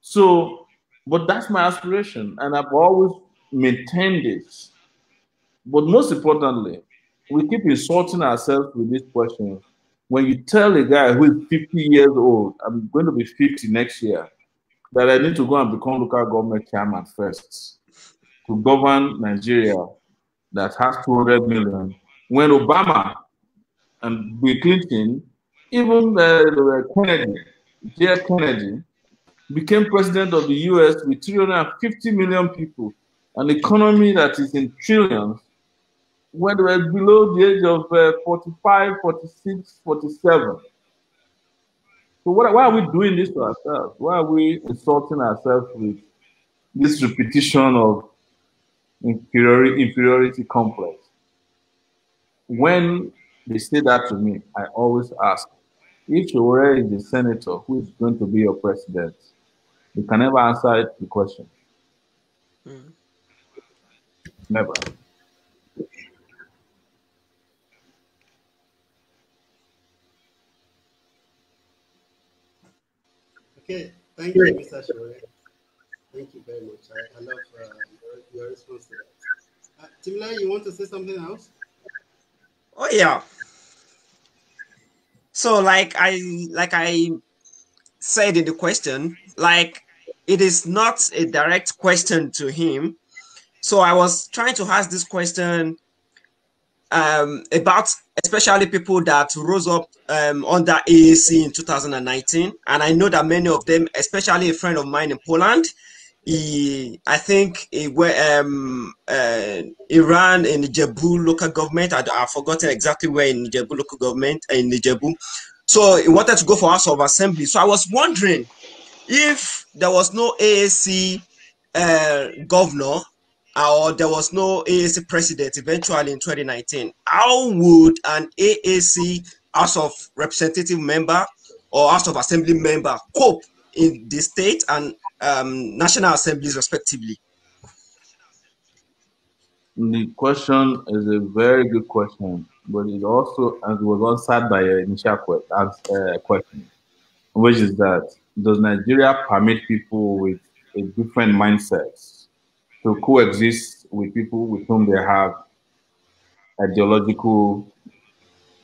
So, but that's my aspiration, and I've always maintained this. But most importantly, we keep insulting ourselves with this question. When you tell a guy who is 50 years old, I'm going to be 50 next year, that I need to go and become local government chairman first to govern Nigeria that has 200 million. When Obama and Bill Clinton, even uh, Kennedy, J. Kennedy, became president of the US with 350 million people, an economy that is in trillions, when they were below the age of uh, 45, 46, 47. So what, why are we doing this to ourselves? Why are we insulting ourselves with this repetition of inferiority, inferiority complex? When they say that to me, I always ask, if Sowore is the senator who is going to be your president, you can never answer the question. Mm. Never. Okay, thank you, Mr. Sowore. Thank you very much. I, I love uh, that. Uh, Timla, you want to say something else? Oh yeah. So like I like I said in the question, like it is not a direct question to him. So I was trying to ask this question um, about especially people that rose up um, under AAC in 2019. And I know that many of them, especially a friend of mine in Poland, he, I think he, um, uh, he ran in the Ijebu local government. I, I've forgotten exactly where in Ijebu local government, in the Ijebu. So he wanted to go for House of Assembly. So I was wondering if there was no AAC uh, governor or there was no AAC president eventually in 2019, how would an AAC House of Representative member or House of Assembly member cope in the state and um, national assemblies respectively? The question is a very good question, but it also and it was answered by an initial uh, question, which is that does Nigeria permit people with a different mindsets to coexist with people with whom they have ideological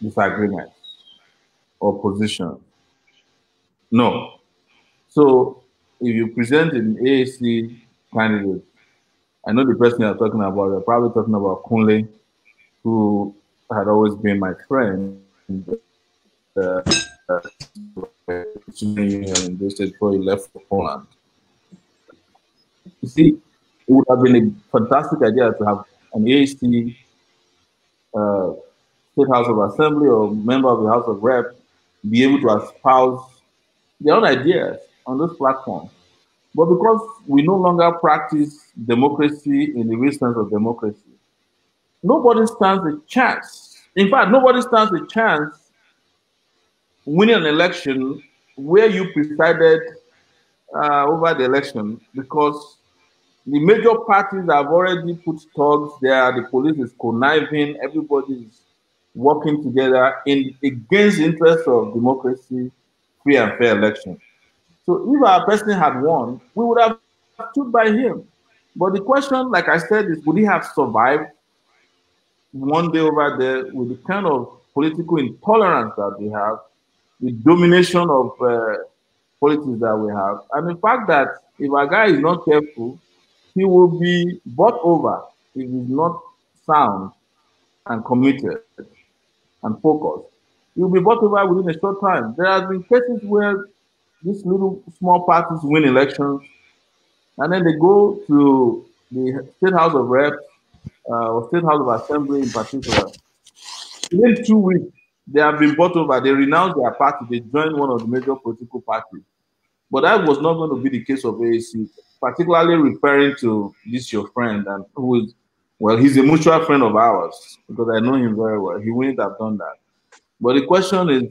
disagreements or positions? No. So if you present an AAC candidate, I know the person you're talking about, you're probably talking about Kunle, who had always been my friend. Uh, in those days before he left for Poland. You see, it would have been a fantastic idea to have an AAC uh, State House of Assembly or member of the House of Rep be able to espouse their own ideas on those platforms. But because we no longer practice democracy in the real sense of democracy, nobody stands a chance. In fact, nobody stands a chance winning an election where you presided uh, over the election because the major parties have already put thugs there. The police is conniving. Everybody is working together in against the interests of democracy, free and fair election. So if our president had won, we would have stood by him. But the question, like I said, is would he have survived one day over there with the kind of political intolerance that we have, the domination of uh, politics that we have, and the fact that if a guy is not careful, he will be bought over if he's not sound and committed and focused. He will be bought over within a short time. There have been cases where these little small parties win elections, and then they go to the State House of Reps uh, or State House of Assembly in particular. Within two weeks, they have been bought over. They renounce their party. They join one of the major political parties. But that was not going to be the case of AAC, particularly referring to this your friend and who is, well, he's a mutual friend of ours because I know him very well. He wouldn't have done that. But the question is,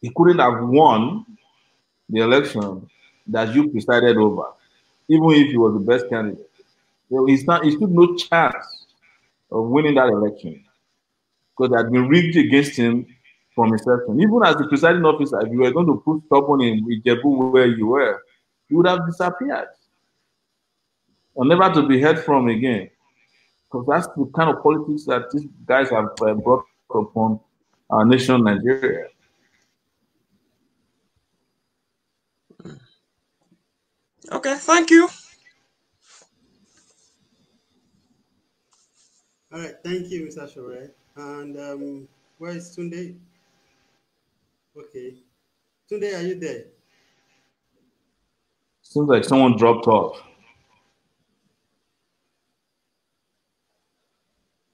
he couldn't have won the election that you presided over, even if he was the best candidate. He stood no chance of winning that election because it had been rigged against him from inception. Even as the presiding officer, if you were going to put stubborn in Ijebu where you were, you would have disappeared or never to be heard from again. Because that's the kind of politics that these guys have uh, brought upon our nation, Nigeria. Okay, thank you. All right, thank you, Mr. Sowore. And um, where is Tunde? Okay. Tunde, are you there? Seems like someone dropped off.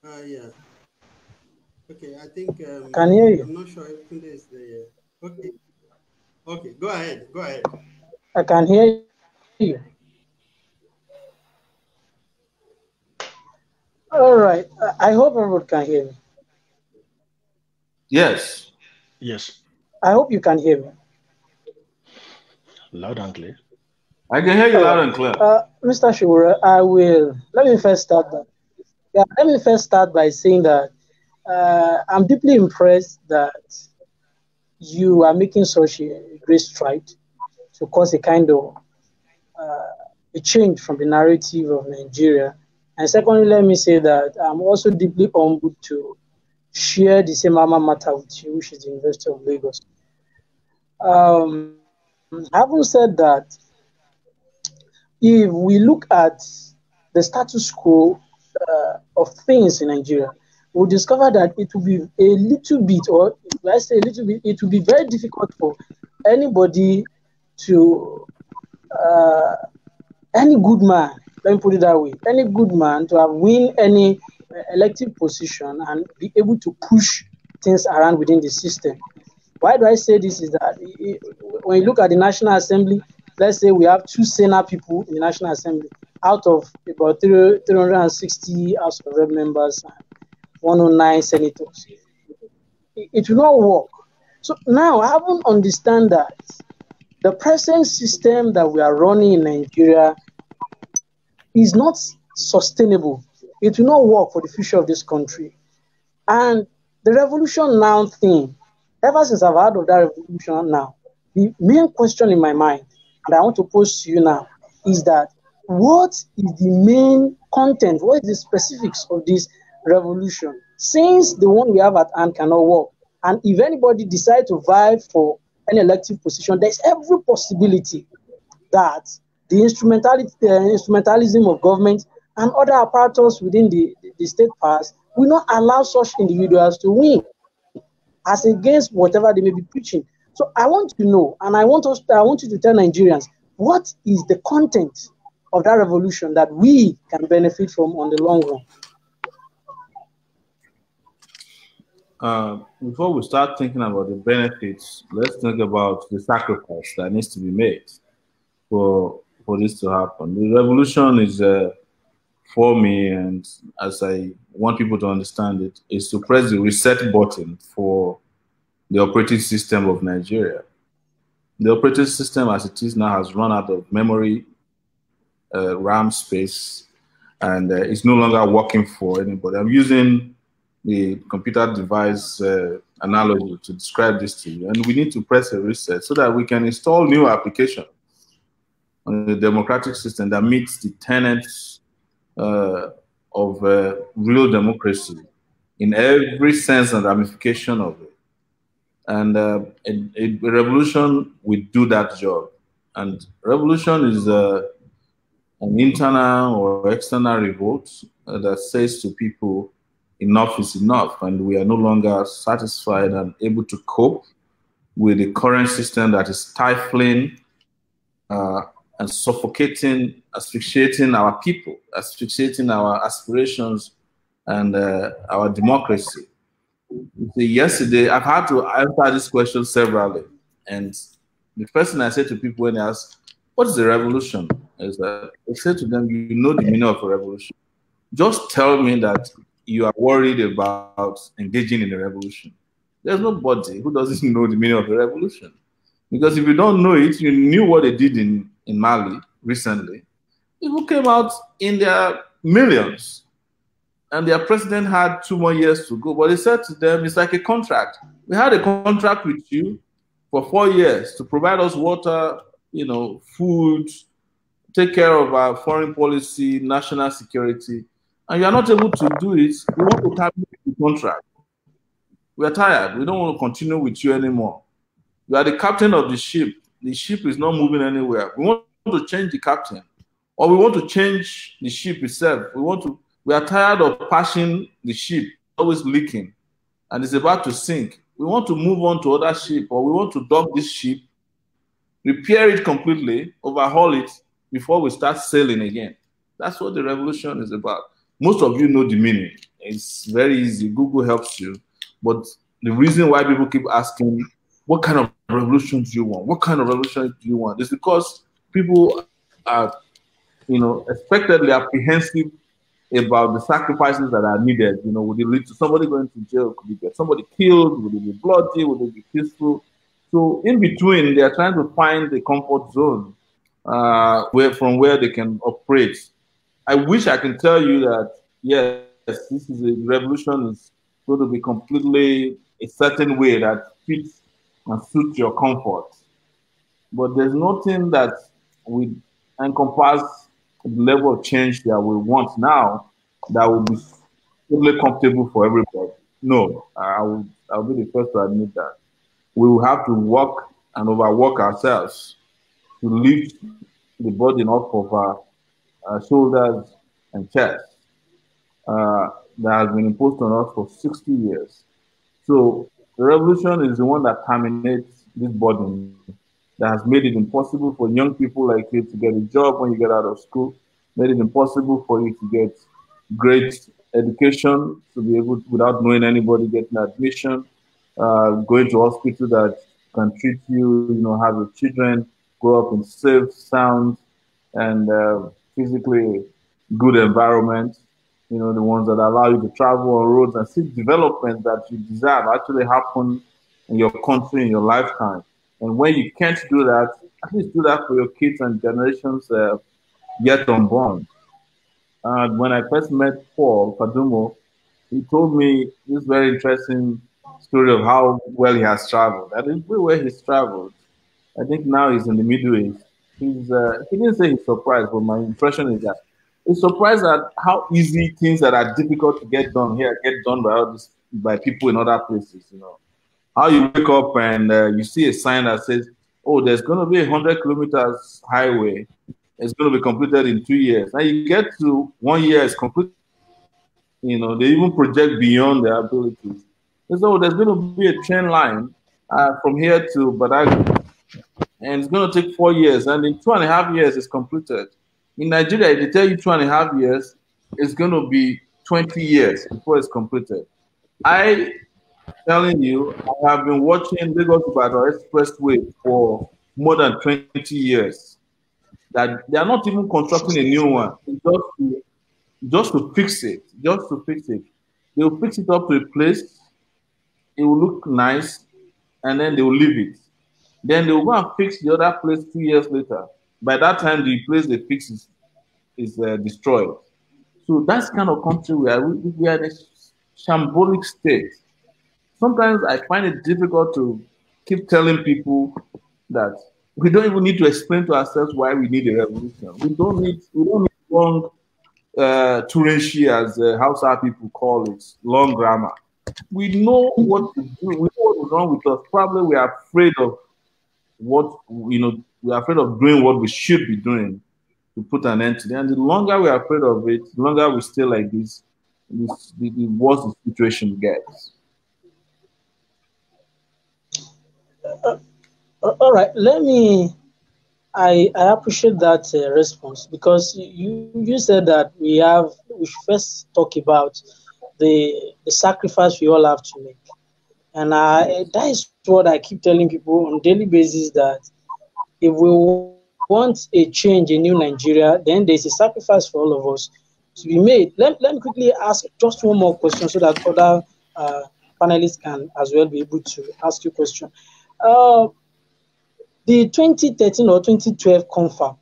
Uh, yeah. Okay, I think. Um, Can hear you. I'm not sure if Tunde is there. Okay. Okay, go ahead. Go ahead. I can hear you. All right. I hope everyone can hear me. Yes. Yes. I hope you can hear me. Loud and clear. I can hear you loud and clear. Uh, Mr. Sowore, I will. Let me first start by, yeah, let me first start by saying that uh, I'm deeply impressed that you are making such a great stride to cause a kind of a change from the narrative of Nigeria. And secondly, let me say that I'm also deeply humbled to share the same alma mater with you, which is the University of Lagos. Um, having said that, if we look at the status quo uh, of things in Nigeria, we'll discover that it will be a little bit, or let's say a little bit, it will be very difficult for anybody to, uh, any good man, let me put it that way, any good man to have win any uh, elective position and be able to push things around within the system. Why do I say this? Is that when you look at the National Assembly, let's say we have two Senate people in the National Assembly out of about 360 House of members and 109 senators. It, it will not work. So now I haven't understand that the present system that we are running in Nigeria is not sustainable. It will not work for the future of this country. And the revolution now thing, ever since I've heard of that revolution now, the main question in my mind, and I want to pose to you now, is that what is the main content, what is the specifics of this revolution? Since the one we have at hand cannot work, and if anybody decides to vie for an elective position, there's every possibility that the instrumentality, uh, instrumentalism of government and other apparatus within the, the state pass will not allow such individuals to win as against whatever they may be preaching. So I want to know, and I want us, I want you to tell Nigerians what is the content of that revolution that we can benefit from on the long run. Uh, before we start thinking about the benefits, let's think about the sacrifice that needs to be made for for this to happen. The revolution is uh, for me, and as I want people to understand it, is to press the reset button for the operating system of Nigeria. The operating system, as it is now, has run out of memory, uh, RAM space, and uh, it's no longer working for anybody. I'm using the computer device uh, analogy to describe this to you, and we need to press a reset so that we can install new applications on the democratic system that meets the tenets uh, of uh, real democracy in every sense and ramification of it. And uh, a, a, revolution will do that job. And revolution is uh, an internal or external revolt uh, that says to people, enough is enough, and we are no longer satisfied and able to cope with the current system that is stifling uh, and suffocating, asphyxiating our people, asphyxiating our aspirations and uh, our democracy. See, yesterday, I've had to answer this question severally. And the first thing I say to people when they ask, What is a revolution? is that I say to them, You know the meaning of a revolution. Just tell me that you are worried about engaging in a revolution. There's nobody who doesn't <laughs> know the meaning of a revolution. Because if you don't know it, you knew what they did in in Mali recently, people came out in their millions. And their president had two more years to go. But he said to them, it's like a contract. We had a contract with you for four years to provide us water, you know, food, take care of our foreign policy, national security, and you are not able to do it. We want to terminate the contract. We are tired. We don't want to continue with you anymore. You are the captain of the ship the ship is not moving anywhere. We want to change the captain, or we want to change the ship itself. We want to. We are tired of passing the ship, always leaking, and it's about to sink. We want to move on to other ship, or we want to dock this ship, repair it completely, overhaul it before we start sailing again. That's what the revolution is about. Most of you know the meaning. It's very easy. Google helps you. But the reason why people keep asking what kind of revolution do you want? What kind of revolution do you want? It's because people are, you know, expectedly apprehensive about the sacrifices that are needed. You know, would it lead to somebody going to jail? Could it get somebody killed? Would it be bloody? Would it be peaceful? So in between, they are trying to find a comfort zone uh, where from where they can operate. I wish I can tell you that yes, this is a revolution is going to be completely a certain way that fits and suits your comfort. But there's nothing that will encompass the level of change that we want now that will be totally comfortable for everybody. No, I will, I'll be the first to admit that. We will have to work and overwork ourselves to lift the burden off of our, our shoulders and chest uh, that has been imposed on us for 60 years. So the revolution is the one that terminates this burden that has made it impossible for young people like you to get a job when you get out of school, made it impossible for you to get great education, to be able to, without knowing anybody getting admission, uh, going to hospital that can treat you, you know, have your children grow up in safe, sound, and uh, physically good environment. You know, the ones that allow you to travel on roads and see development that you desire actually happen in your country in your lifetime. And when you can't do that, at least do that for your kids and generations uh, yet unborn. And when I first met Paul Padumo, he told me this very interesting story of how well he has traveled. And everywhere he's traveled, I think now he's in the Middle East. He's uh, he didn't say he's surprised, but my impression is that he's surprised at how easy things that are difficult to get done here get done by by people in other places. You know, how you wake up and uh, you see a sign that says, "Oh, there's going to be a hundred kilometers highway. It's going to be completed in two years." Now you get to one year, it's complete. You know, they even project beyond their abilities. So there's going to be a train line uh, from here to Badagry, and it's going to take four years, and in two and a half years, it's completed. In Nigeria, if they tell you two and a half years, it's going to be 20 years before it's completed. I telling you, I have been watching Lagos Ibadan Expressway for more than 20 years. That they are not even constructing a new one, just to, just to fix it, just to fix it. They will fix it up to a place, it will look nice, and then they will leave it. Then they will go and fix the other place two years later. By that time, the place they fix is, is uh, destroyed. So that's kind of country we are. We, we are in a shambolic state sometimes I find it difficult to keep telling people that we don't even need to explain to ourselves why we need a revolution. We don't need we don't need long uh, Turanci, as uh, Hausa people call it, long grammar. We know what to do. We know what is wrong with us. Probably we are afraid of what you know. We are afraid of doing what we should be doing to put an end to it. And the longer we are afraid of it, the longer we stay like this, this the, the worse the situation gets. Uh, all right, let me. I I appreciate that uh, response because you you said that we have we first talk about the the sacrifice we all have to make, and I that is what I keep telling people on daily basis that if we want a change in new Nigeria, then there's a sacrifice for all of us to be made. Let, let me quickly ask just one more question so that other uh, panelists can as well be able to ask you question. Uh, the 2013 or 2012 confab,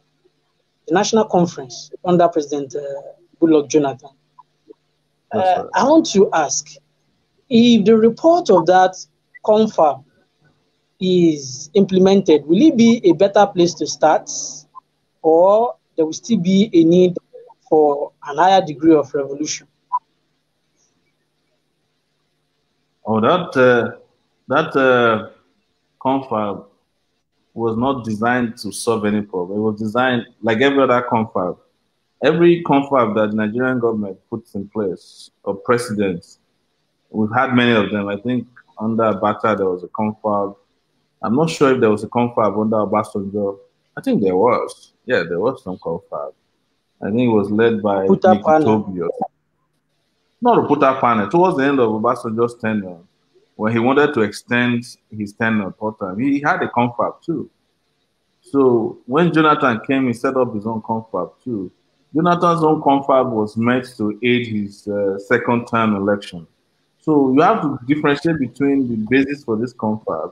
the national conference under President uh, Goodluck Jonathan. Uh, I want to ask if the report of that confab is implemented, will it be a better place to start, or there will still be a need for an higher degree of revolution? Oh, that uh, that uh, confab was not designed to solve any problem. It was designed like every other confab. Every confab that Nigerian government puts in place or precedents, we've had many of them. I think under Abacha there was a confab. I'm not sure if there was a confab under Obasanjo. I think there was. Yeah, there was some confab. I think it was led by Puta Niki Tobi. Not a Puta Pana. Towards the end of Obasanjo's tenure, when he wanted to extend his tenure part time, he had a confab too. So when Jonathan came, he set up his own confab too. Jonathan's own confab was meant to aid his uh, second term election. So you have to differentiate between the basis for this confab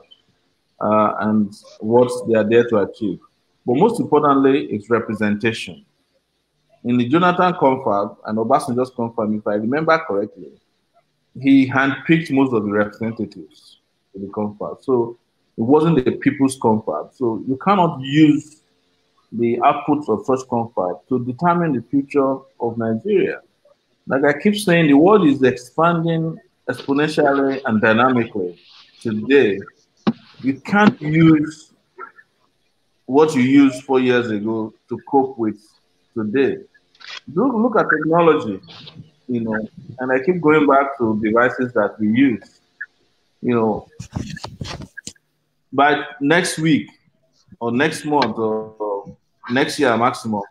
uh, and what they are there to achieve. But most importantly, it's representation. In the Jonathan confab and Obasanjo's confab, if I remember correctly, he handpicked most of the representatives in the confab. So it wasn't the people's confab. So you cannot use the outputs of such confab to determine the future of Nigeria. Like I keep saying, the world is expanding exponentially and dynamically today. You can't use what you used four years ago to cope with today. Look, look at technology, you know, and I keep going back to devices that we use. You know, by next week or next month or, or next year maximum,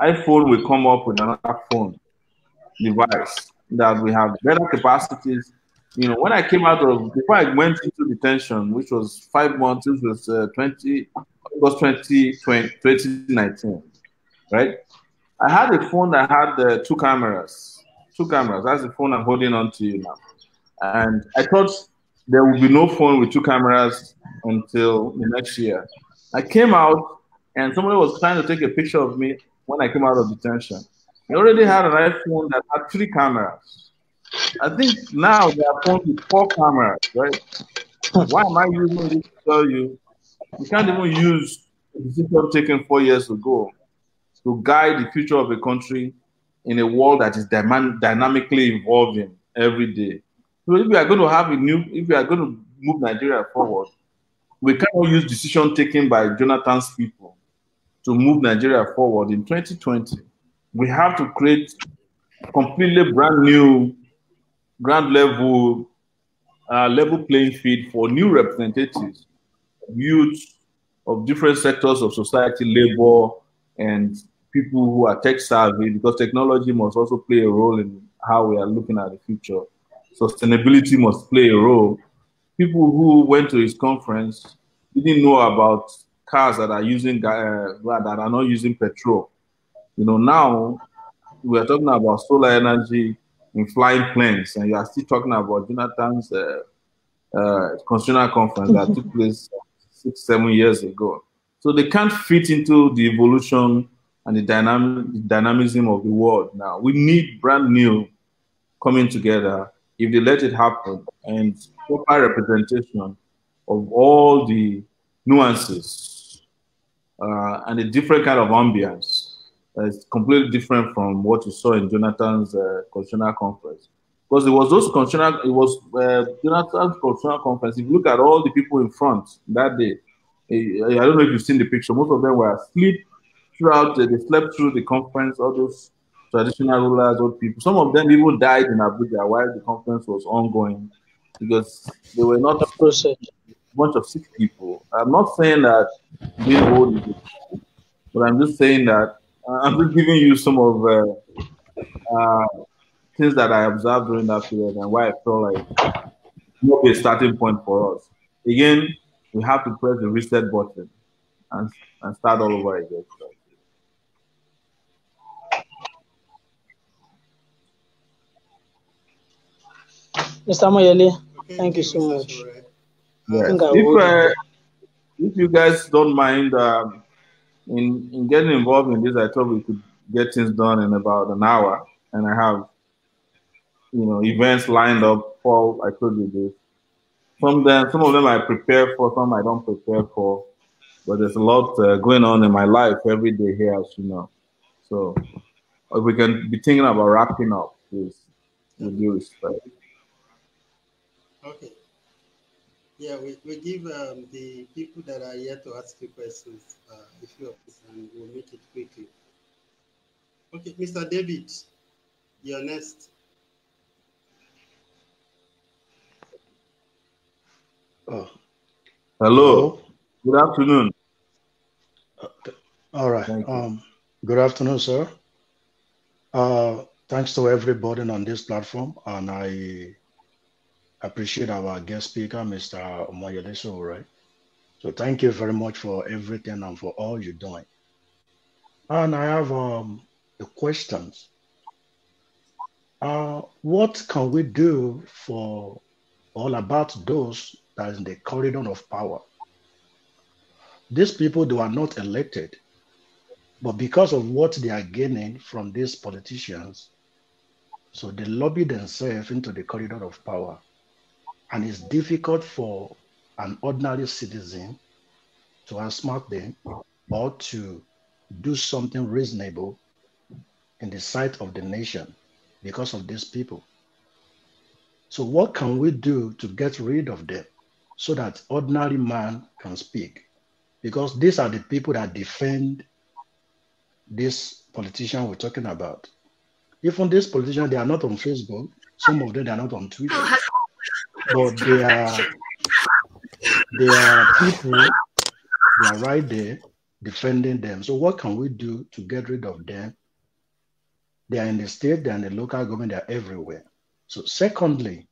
iPhone will come up with another phone device that we have better capacities. You know, when I came out of before I went into detention, which was five months, it was uh, 20 August 20, 20, 2019, right? I had a phone that had uh, two cameras, two cameras. That's the phone I'm holding on to you now. And I thought there would be no phone with two cameras until the next year. I came out and somebody was trying to take a picture of me when I came out of detention. He already had an iPhone that had three cameras. I think now they are phones with four cameras, right? Why am I using this to tell you? You can't even use the decision taken four years ago to guide the future of a country in a world that is dynamically evolving every day. So if we are going to have a new, if we are going to move Nigeria forward, we cannot use decision taken by Jonathan's people to move Nigeria forward in 2020. We have to create completely brand new, ground level, uh, level playing field for new representatives, youth of different sectors of society, labor, and people who are tech savvy, because technology must also play a role in how we are looking at the future. Sustainability must play a role. People who went to his conference didn't know about cars that are using uh, that are not using petrol. You know, now we are talking about solar energy in flying planes, and you are still talking about Jonathan's uh, uh, constitutional conference that took <laughs> place six, seven years ago. So they can't fit into the evolution and the, dynamic, the dynamism of the world now. We need brand new coming together if they let it happen and proper representation of all the nuances uh, and a different kind of ambience that's completely different from what you saw in Jonathan's uh, constitutional conference. Because it was those constitutional, it was uh, Jonathan's constitutional conference. If you look at all the people in front that day, I don't know if you've seen the picture. Most of them were asleep throughout, the, they slept through the conference, all those traditional rulers, old people. Some of them even died in Abuja while the conference was ongoing because they were not a bunch of sick people. I'm not saying that being old is but I'm just saying that uh, I'm just giving you some of uh, uh, things that I observed during that period and why I felt like it will be a starting point for us. Again, we have to press the reset button and, and start all over again. Mr. Moyele, thank you so much. Yes. If, uh, if you guys don't mind um, in, in getting involved in this, I thought we could get things done in about an hour. And I have, you know, events lined up. Paul, I told you this. Some of them, some of them I prepare for, some I don't prepare for. But there's a lot uh, going on in my life every day here, as you know. So if we can be thinking about wrapping up, please, with due respect. Okay. Yeah, we, we give um, the people that are here to ask you questions uh, a few of this, and we'll make it quickly. Okay, Mr. David, you're next. Oh. Hello. Good afternoon. Uh, all right. Um, good afternoon, sir. Uh, thanks to everybody on this platform, and I appreciate our guest speaker, Mr. Moyeleso, right? So thank you very much for everything and for all you're doing. And I have um, a questions. Uh, what can we do for all about those that is in the corridor of power? These people, they are not elected, but because of what they are gaining from these politicians, so they lobby themselves into the corridor of power and it's difficult for an ordinary citizen to outsmart them or to do something reasonable in the sight of the nation because of these people. So, what can we do to get rid of them so that ordinary man can speak? because these are the people that defend this politician we're talking about. Even these politicians, they are not on Facebook. Some of them they are not on Twitter, oh, but they are they are people. They are right there defending them. So what can we do to get rid of them? They are in the state, they are in the local government, they are everywhere. So secondly,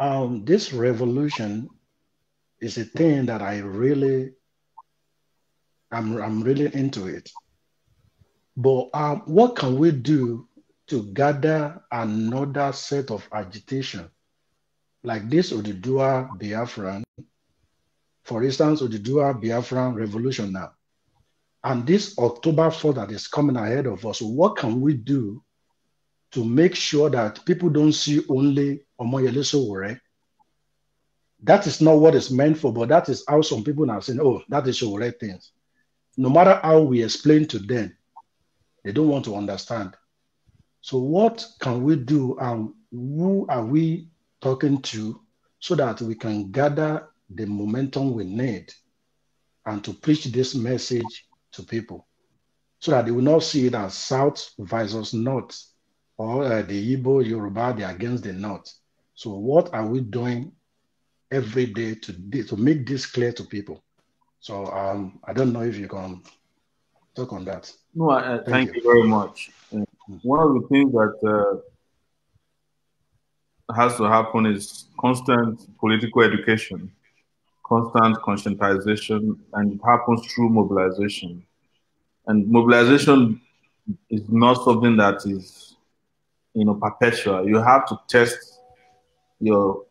um, this revolution is a thing that I really, I'm, I'm really into it. But um, what can we do to gather another set of agitation like this Oduduwa Biafran, for instance, Oduduwa Biafran revolution now, and this October 4th that is coming ahead of us, what can we do to make sure that people don't see only Omoyele Sowore? That is not what it's meant for, but that is how some people are saying, oh, that is Sowore things. No matter how we explain to them, they don't want to understand. So what can we do and who are we talking to so that we can gather the momentum we need and to preach this message to people so that they will not see it as South versus North or uh, the Igbo, Yoruba, they're against the North. So what are we doing every day to, to make this clear to people? So um, I don't know if you can talk on that. No, uh, thank, thank you. you. very much. Uh, one of the things that uh, has to happen is constant political education constant conscientization, and it happens through mobilization. And mobilization is not something that is, you know, perpetual. You have to test your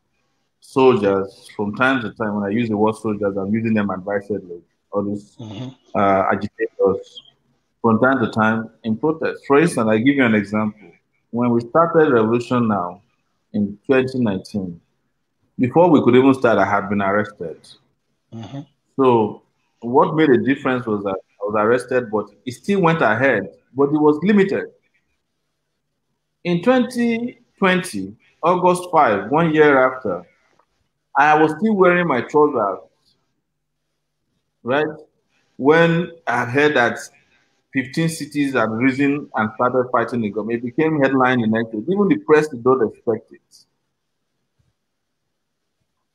soldiers from time to time. When I use the word soldiers, I'm using them advisedly. All these mm-hmm. uh, agitators from time to time in protest. For instance, I give you an example. When we started revolution now in 2019, before we could even start, I had been arrested. Mm-hmm. So what made a difference was that I was arrested, but it still went ahead, but it was limited. In 2020, August 5, one year after, I was still wearing my trousers, right? When I heard that 15 cities had risen and started fighting the government, it became headline the next. Even the press did not expect it.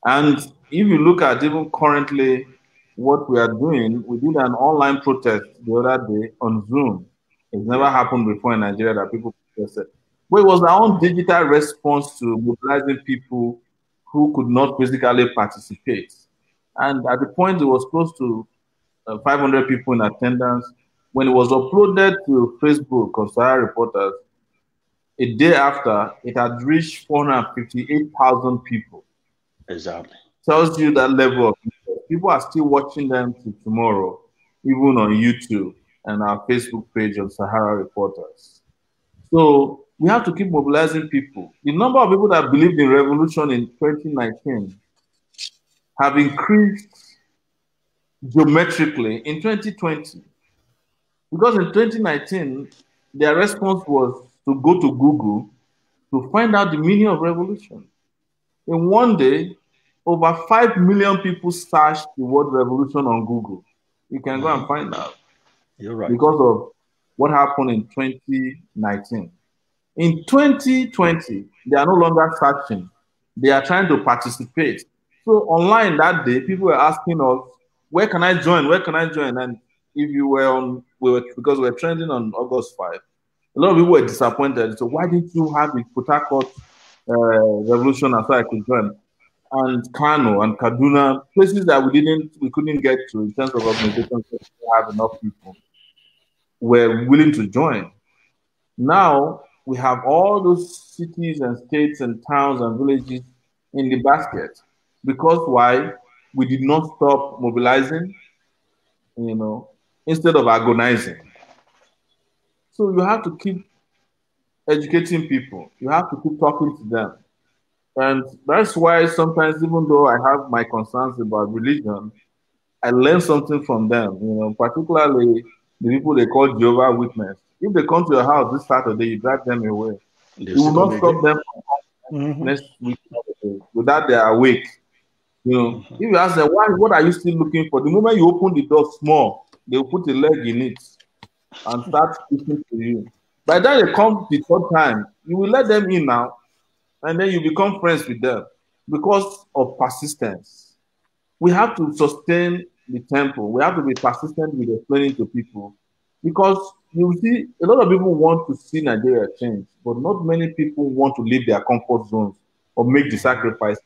And if you look at even currently what we are doing, we did an online protest the other day on Zoom. It's never happened before in Nigeria that people protested. But it was our own digital response to mobilizing people who could not physically participate. And at the point, it was close to uh, 500 people in attendance. When it was uploaded to Facebook on Sahara Reporters, a day after, it had reached 458,000 people. Exactly. Tells you that level of people are still watching them to tomorrow, even on YouTube and our Facebook page on Sahara Reporters. So we have to keep mobilizing people. The number of people that believed in revolution in 2019 have increased geometrically in 2020. Because in 2019, their response was to go to Google to find out the meaning of revolution. In one day, over 5 million people searched the word revolution on Google. You can go and mm-hmm. find out. You're right. Because of what happened in 2019. In 2020, they are no longer searching, they are trying to participate. So, online that day, people were asking us, Where can I join? Where can I join? And if you were on, we were, because we are trending on August 5, a lot of people were disappointed. So, why didn't you have the Port uh, revolution so I could join. And Kano and Kaduna, places that we didn't, we couldn't get to in terms of organizations that have enough people, were willing to join. Now we have all those cities and states and towns and villages in the basket because why? We did not stop mobilizing, you know, instead of agonizing. So you have to keep educating people. You have to keep talking to them. And that's why sometimes, even though I have my concerns about religion, I learn something from them, you know, particularly the people they call Jehovah Witness. If they come to your house this Saturday, you drive them away. you will not stop them mm-hmm. next week. Without they are awake You know, if you ask them, why, what are you still looking for? The moment you open the door small, they'll put a leg in it and start speaking to you. By the time they come the third time, you will let them in now, and then you become friends with them because of persistence. We have to sustain the tempo. We have to be persistent with explaining to people because you see, a lot of people want to see Nigeria change, but not many people want to leave their comfort zones or make the sacrifice.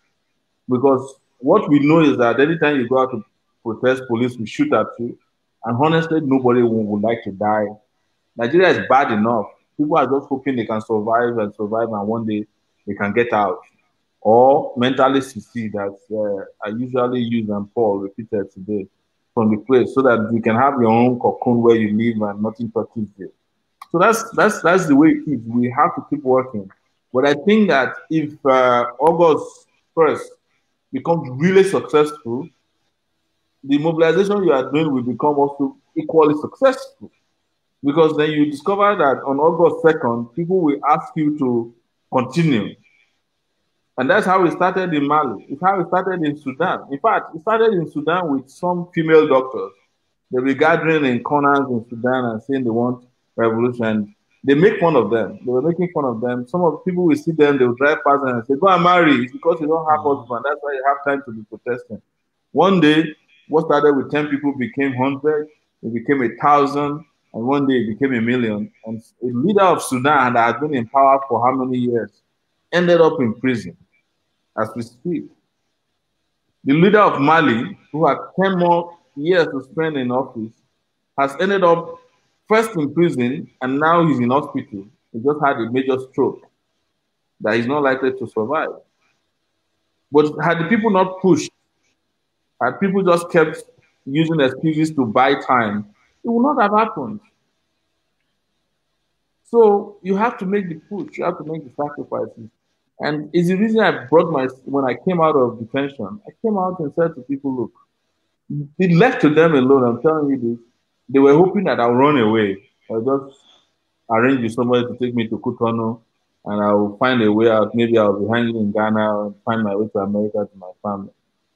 Because what we know is that anytime you go out to protest, police will shoot at you. And honestly, nobody would, like to die. Nigeria is bad enough. People are just hoping they can survive and survive, and one day they can get out. Or mentally succeed, as uh, I usually use and Paul repeated today from the place so that you can have your own cocoon where you live and nothing touches you. So that's that's that's the way it is. We have to keep working. But I think that if uh, August first becomes really successful, the mobilization you are doing will become also equally successful. Because then you discover that on August 2nd, people will ask you to continue and that's how we started in Mali. It's how we started in Sudan. In fact, it started in Sudan with some female doctors. They were gathering in corners in Sudan and saying they want revolution. They make fun of them. They were making fun of them. Some of the people will see them, they will drive past them and say, Go and marry. It's because you don't have mm-hmm. husband. That's why you have time to be protesting. One day, what started with 10 people became 100, it became a thousand, and one day it became a million. And a leader of Sudan that had been in power for how many years ended up in prison as we speak. The leader of Mali, who had 10 more years to spend in office, has ended up first in prison and now he's in hospital. He just had a major stroke that he's not likely to survive. But had the people not pushed, had people just kept using excuses to buy time, it would not have happened. So you have to make the push, you have to make the sacrifices. And it's the reason I brought my, when I came out of detention, I came out and said to people, look, it left to them alone. I'm telling you this. They were hoping that I'll run away. I'll just arrange with somebody to take me to Cotonou and I'll find a way out. Maybe I'll be hanging in Ghana and find my way to America to my family.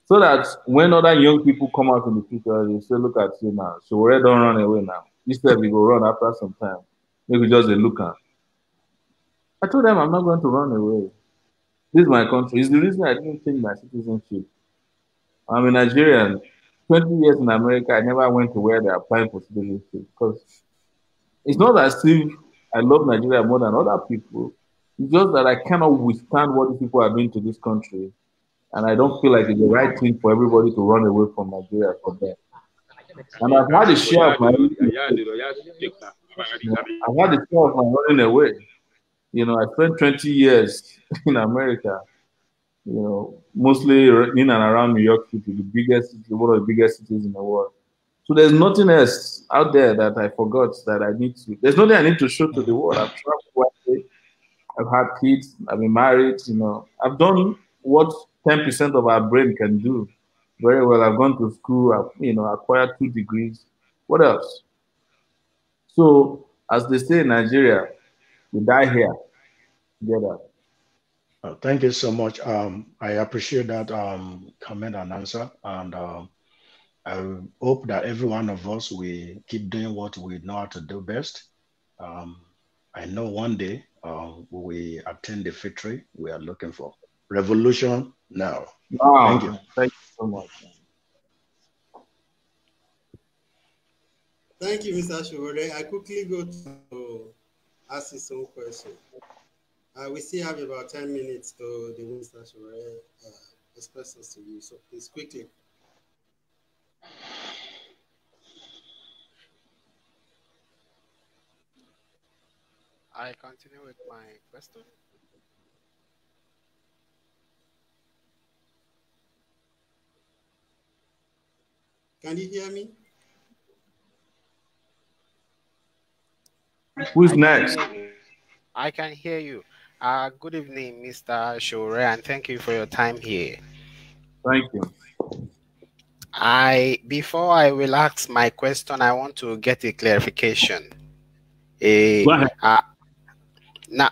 So that when other young people come out in the future, they say, look at you now. So we don't run away now. Instead, we go run after some time. Maybe just a look at. I told them I'm not going to run away. This is my country. It's the reason I didn't change my citizenship. I'm a Nigerian. 20 years in America, I never went to where they're applying for citizenship because it's not if I love Nigeria more than other people. It's just that I cannot withstand what these people are doing to this country. And I don't feel like it's the right thing for everybody to run away from Nigeria for them. And I've had a share of my I've had a share of my running away. You know, I spent 20 years <laughs> in America, you know, mostly in and around New York City, the biggest city, one of the biggest cities in the world. So there's nothing else out there that I forgot that I need to. There's nothing I need to show to the world. I've traveled. I've had kids. I've been married. You know, I've done what 10% of our brain can do very well. I've gone to school. I've you know acquired two degrees. What else? So as they say in Nigeria, we die here together. Uh, thank you so much. Um, I appreciate that um, comment and answer. And um, I hope that every one of us will keep doing what we know how to do best. Um, I know one day uh, we attain the victory we are looking for. Revolution now. Wow. Thank you. Thank you so much. Thank you, Mr. Sowore. I quickly go to ask you some questions. Uh, we still have about 10 minutes to the Winston Sowore uh, expressions to you. So please quickly. I continue with my question. Can you hear me? Who's next? I can hear you. Uh, good evening, Mr. Sowore, and thank you for your time here. Thank you. I before I will ask my question, I want to get a clarification. A, Go ahead. Uh, now,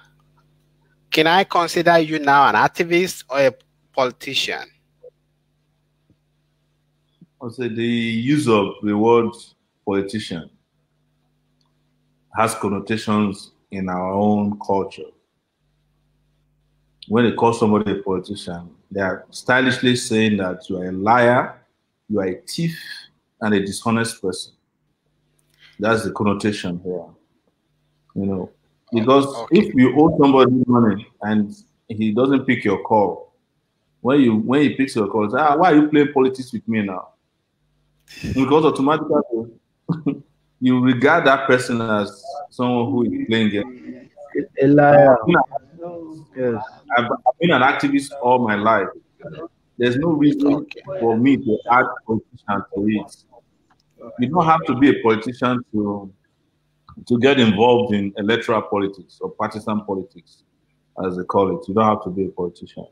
can I consider you now an activist or a politician? I say the use of the word politician has connotations in our own culture. When they call somebody a politician, they are stylishly saying that you are a liar, you are a thief, and a dishonest person. That's the connotation here. You know, because okay. if you owe somebody money and he doesn't pick your call, when you when he picks your call, ah, why are you playing politics with me now? Because automatically <laughs> you regard that person as someone who is playing game. A liar. Yes. I've, I've been an activist all my life. There's no reason okay. for me to add politician to it. You don't have to be a politician to to get involved in electoral politics or partisan politics, as they call it. You don't have to be a politician.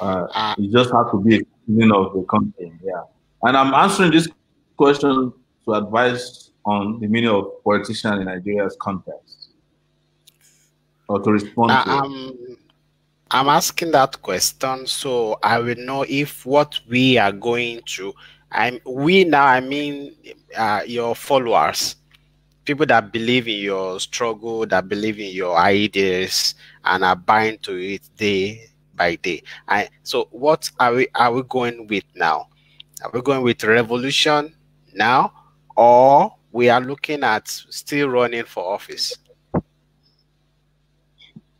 Uh, uh, you just have to be a citizen of the country. Yeah. And I'm answering this question to advise on the meaning of politician in Nigeria's context, or to respond uh, to. Um, I'm asking that question so I will know if what we are going through. I'm we now. I mean, uh, your followers, people that believe in your struggle, that believe in your ideas, and are buying to it day by day. I so what are we are we going with now? Are we going with revolution now, or we are looking at still running for office?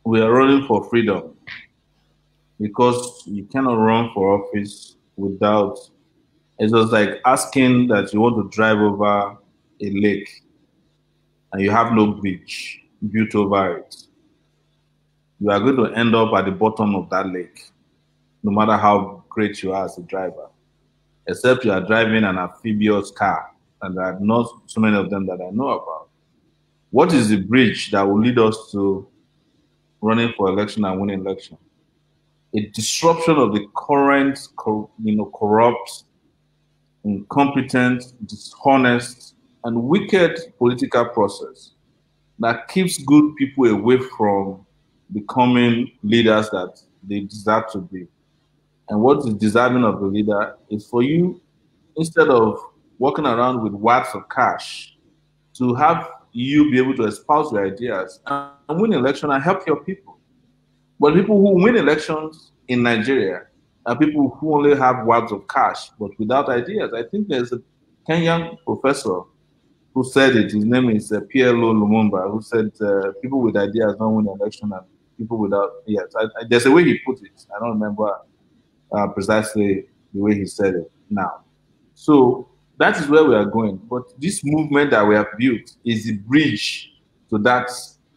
We are running for freedom because you cannot run for office without. It's just like asking that you want to drive over a lake and you have no bridge built over it. You are going to end up at the bottom of that lake, no matter how great you are as a driver, except you are driving an amphibious car, and there are not so many of them that I know about. What is the bridge that will lead us to running for election and winning election? a disruption of the current, you know, corrupt, incompetent, dishonest, and wicked political process that keeps good people away from becoming leaders that they deserve to be. And what is deserving of the leader is for you, instead of walking around with wads of cash, to have you be able to espouse your ideas and win election and help your people. But people who win elections in Nigeria are people who only have wads of cash but without ideas. I think there's a Kenyan professor who said it. His name is uh, PLO Lumumba, who said uh, people with ideas don't win election and people without yes. I, I, there's a way he put it. I don't remember uh, precisely the way he said it now. So that is where we are going. But this movement that we have built is the bridge to that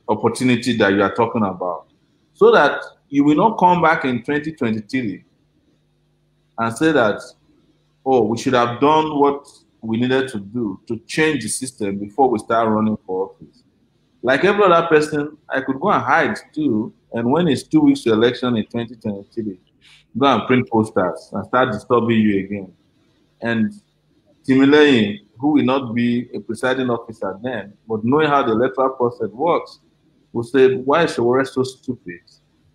opportunity that you are talking about so that you will not come back in 2023 and say that, oh, we should have done what we needed to do to change the system before we start running for office. Like every other person, I could go and hide too. And when it's two weeks to election in 2023, go and print posters and start disturbing you again. And Timileyin, who will not be a presiding officer then, but knowing how the electoral process works, will say, why is Sowore so stupid?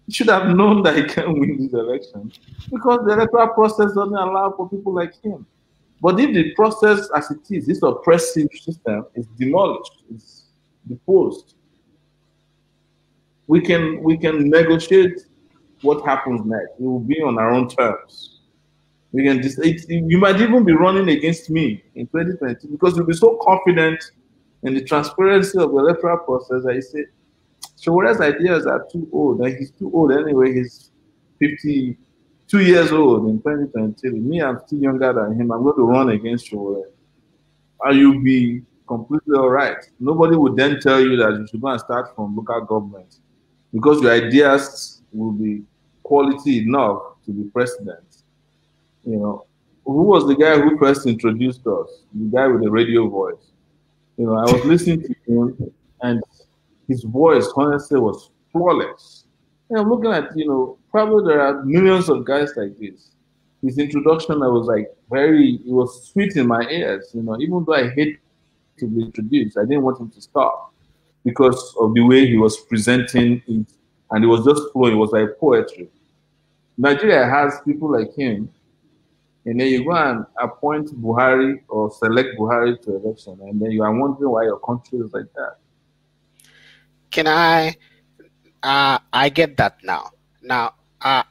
He should have known that he can win this election because the electoral process doesn't allow for people like him. But if the process as it is, this oppressive system is demolished, is deposed, we can we can negotiate what happens next. It will be on our own terms. We can just you might even be running against me in 2020 because you'll be so confident in the transparency of the electoral process that you say, Sowore's ideas are too old. Like he's too old anyway. He's 52 years old in 2020. Me, I'm still younger than him. I'm going to run against Sowore. And you'll be completely all right. Nobody would then tell you that you should go and start from local government because your ideas will be quality enough to be president. You know, who was the guy who first introduced us? The guy with the radio voice. You know, I was listening to him and his voice honestly was flawless. And I'm looking at, you know, probably there are millions of guys like this. His introduction, I was like very, it was sweet in my ears, you know, even though I hate to be introduced, I didn't want him to stop because of the way he was presenting it. And it was just flowing, it was like poetry. Nigeria has people like him and then you go and appoint Buhari or select Buhari to election, and then you are wondering why your country is like that. Can I? Uh, I get that now. Now, uh,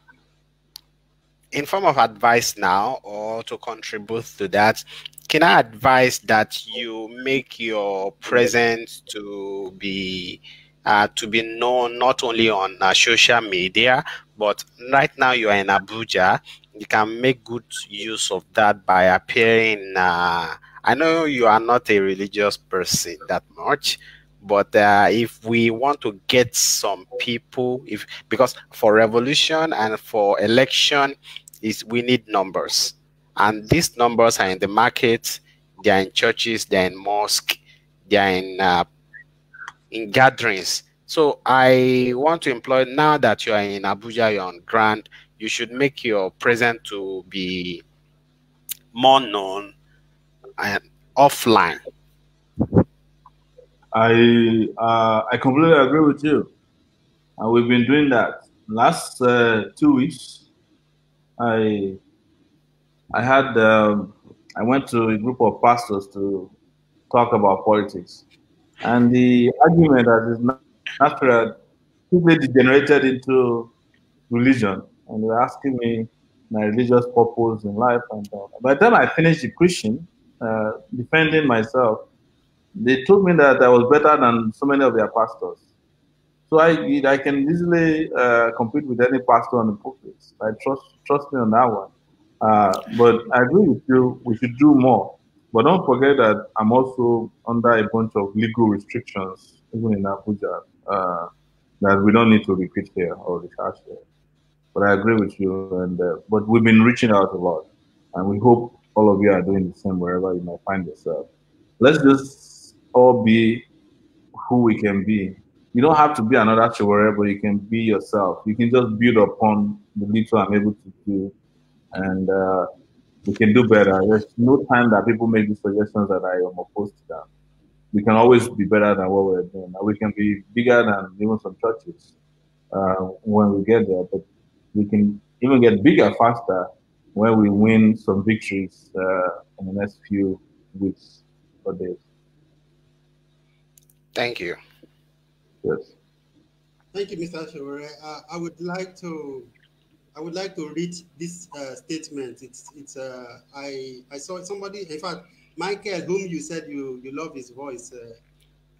in form of advice now, or to contribute to that, can I advise that you make your presence to be uh, to be known not only on uh, social media, but right now you are in Abuja. You can make good use of that by appearing. Uh, I know you are not a religious person that much, but uh, if we want to get some people, if because for revolution and for election, is we need numbers, and these numbers are in the market. They are in churches. They are in mosque. They are in uh, in gatherings. So I want to employ now that you are in Abuja, you're on grant, you should make your present to be more known and offline. I uh, I completely agree with you, and we've been doing that. Last uh, two weeks, I I had um, I went to a group of pastors to talk about politics, and the argument that is natural quickly degenerated into religion, and they were asking me my religious purpose in life. And uh, by the time I finished the Christian, uh, defending myself, they told me that I was better than so many of their pastors. So I I can easily uh, compete with any pastor on the pulpit. I trust trust me on that one. Uh, but I agree with you. We should do more. But don't forget that I'm also under a bunch of legal restrictions, even in Abuja, uh, that we don't need to repeat here or rehash here. But I agree with you. And uh, but we've been reaching out a lot, and we hope all of you are doing the same wherever you might find yourself. Let's just all be who we can be. You don't have to be another Sowore, but you can be yourself. You can just build upon the little I'm able to do, and uh, we can do better. There's no time that people make these suggestions that I am opposed to them. We can always be better than what we're doing. We can be bigger than even some churches uh, when we get there, but we can even get bigger faster when we win some victories uh, in the next few weeks or days. Thank you. Yes. Thank you, Mr. Sowore. Uh, I would like to I would like to read this uh, statement. It's it's uh, I I saw somebody. In fact, Michael, whom you said you you love his voice, uh,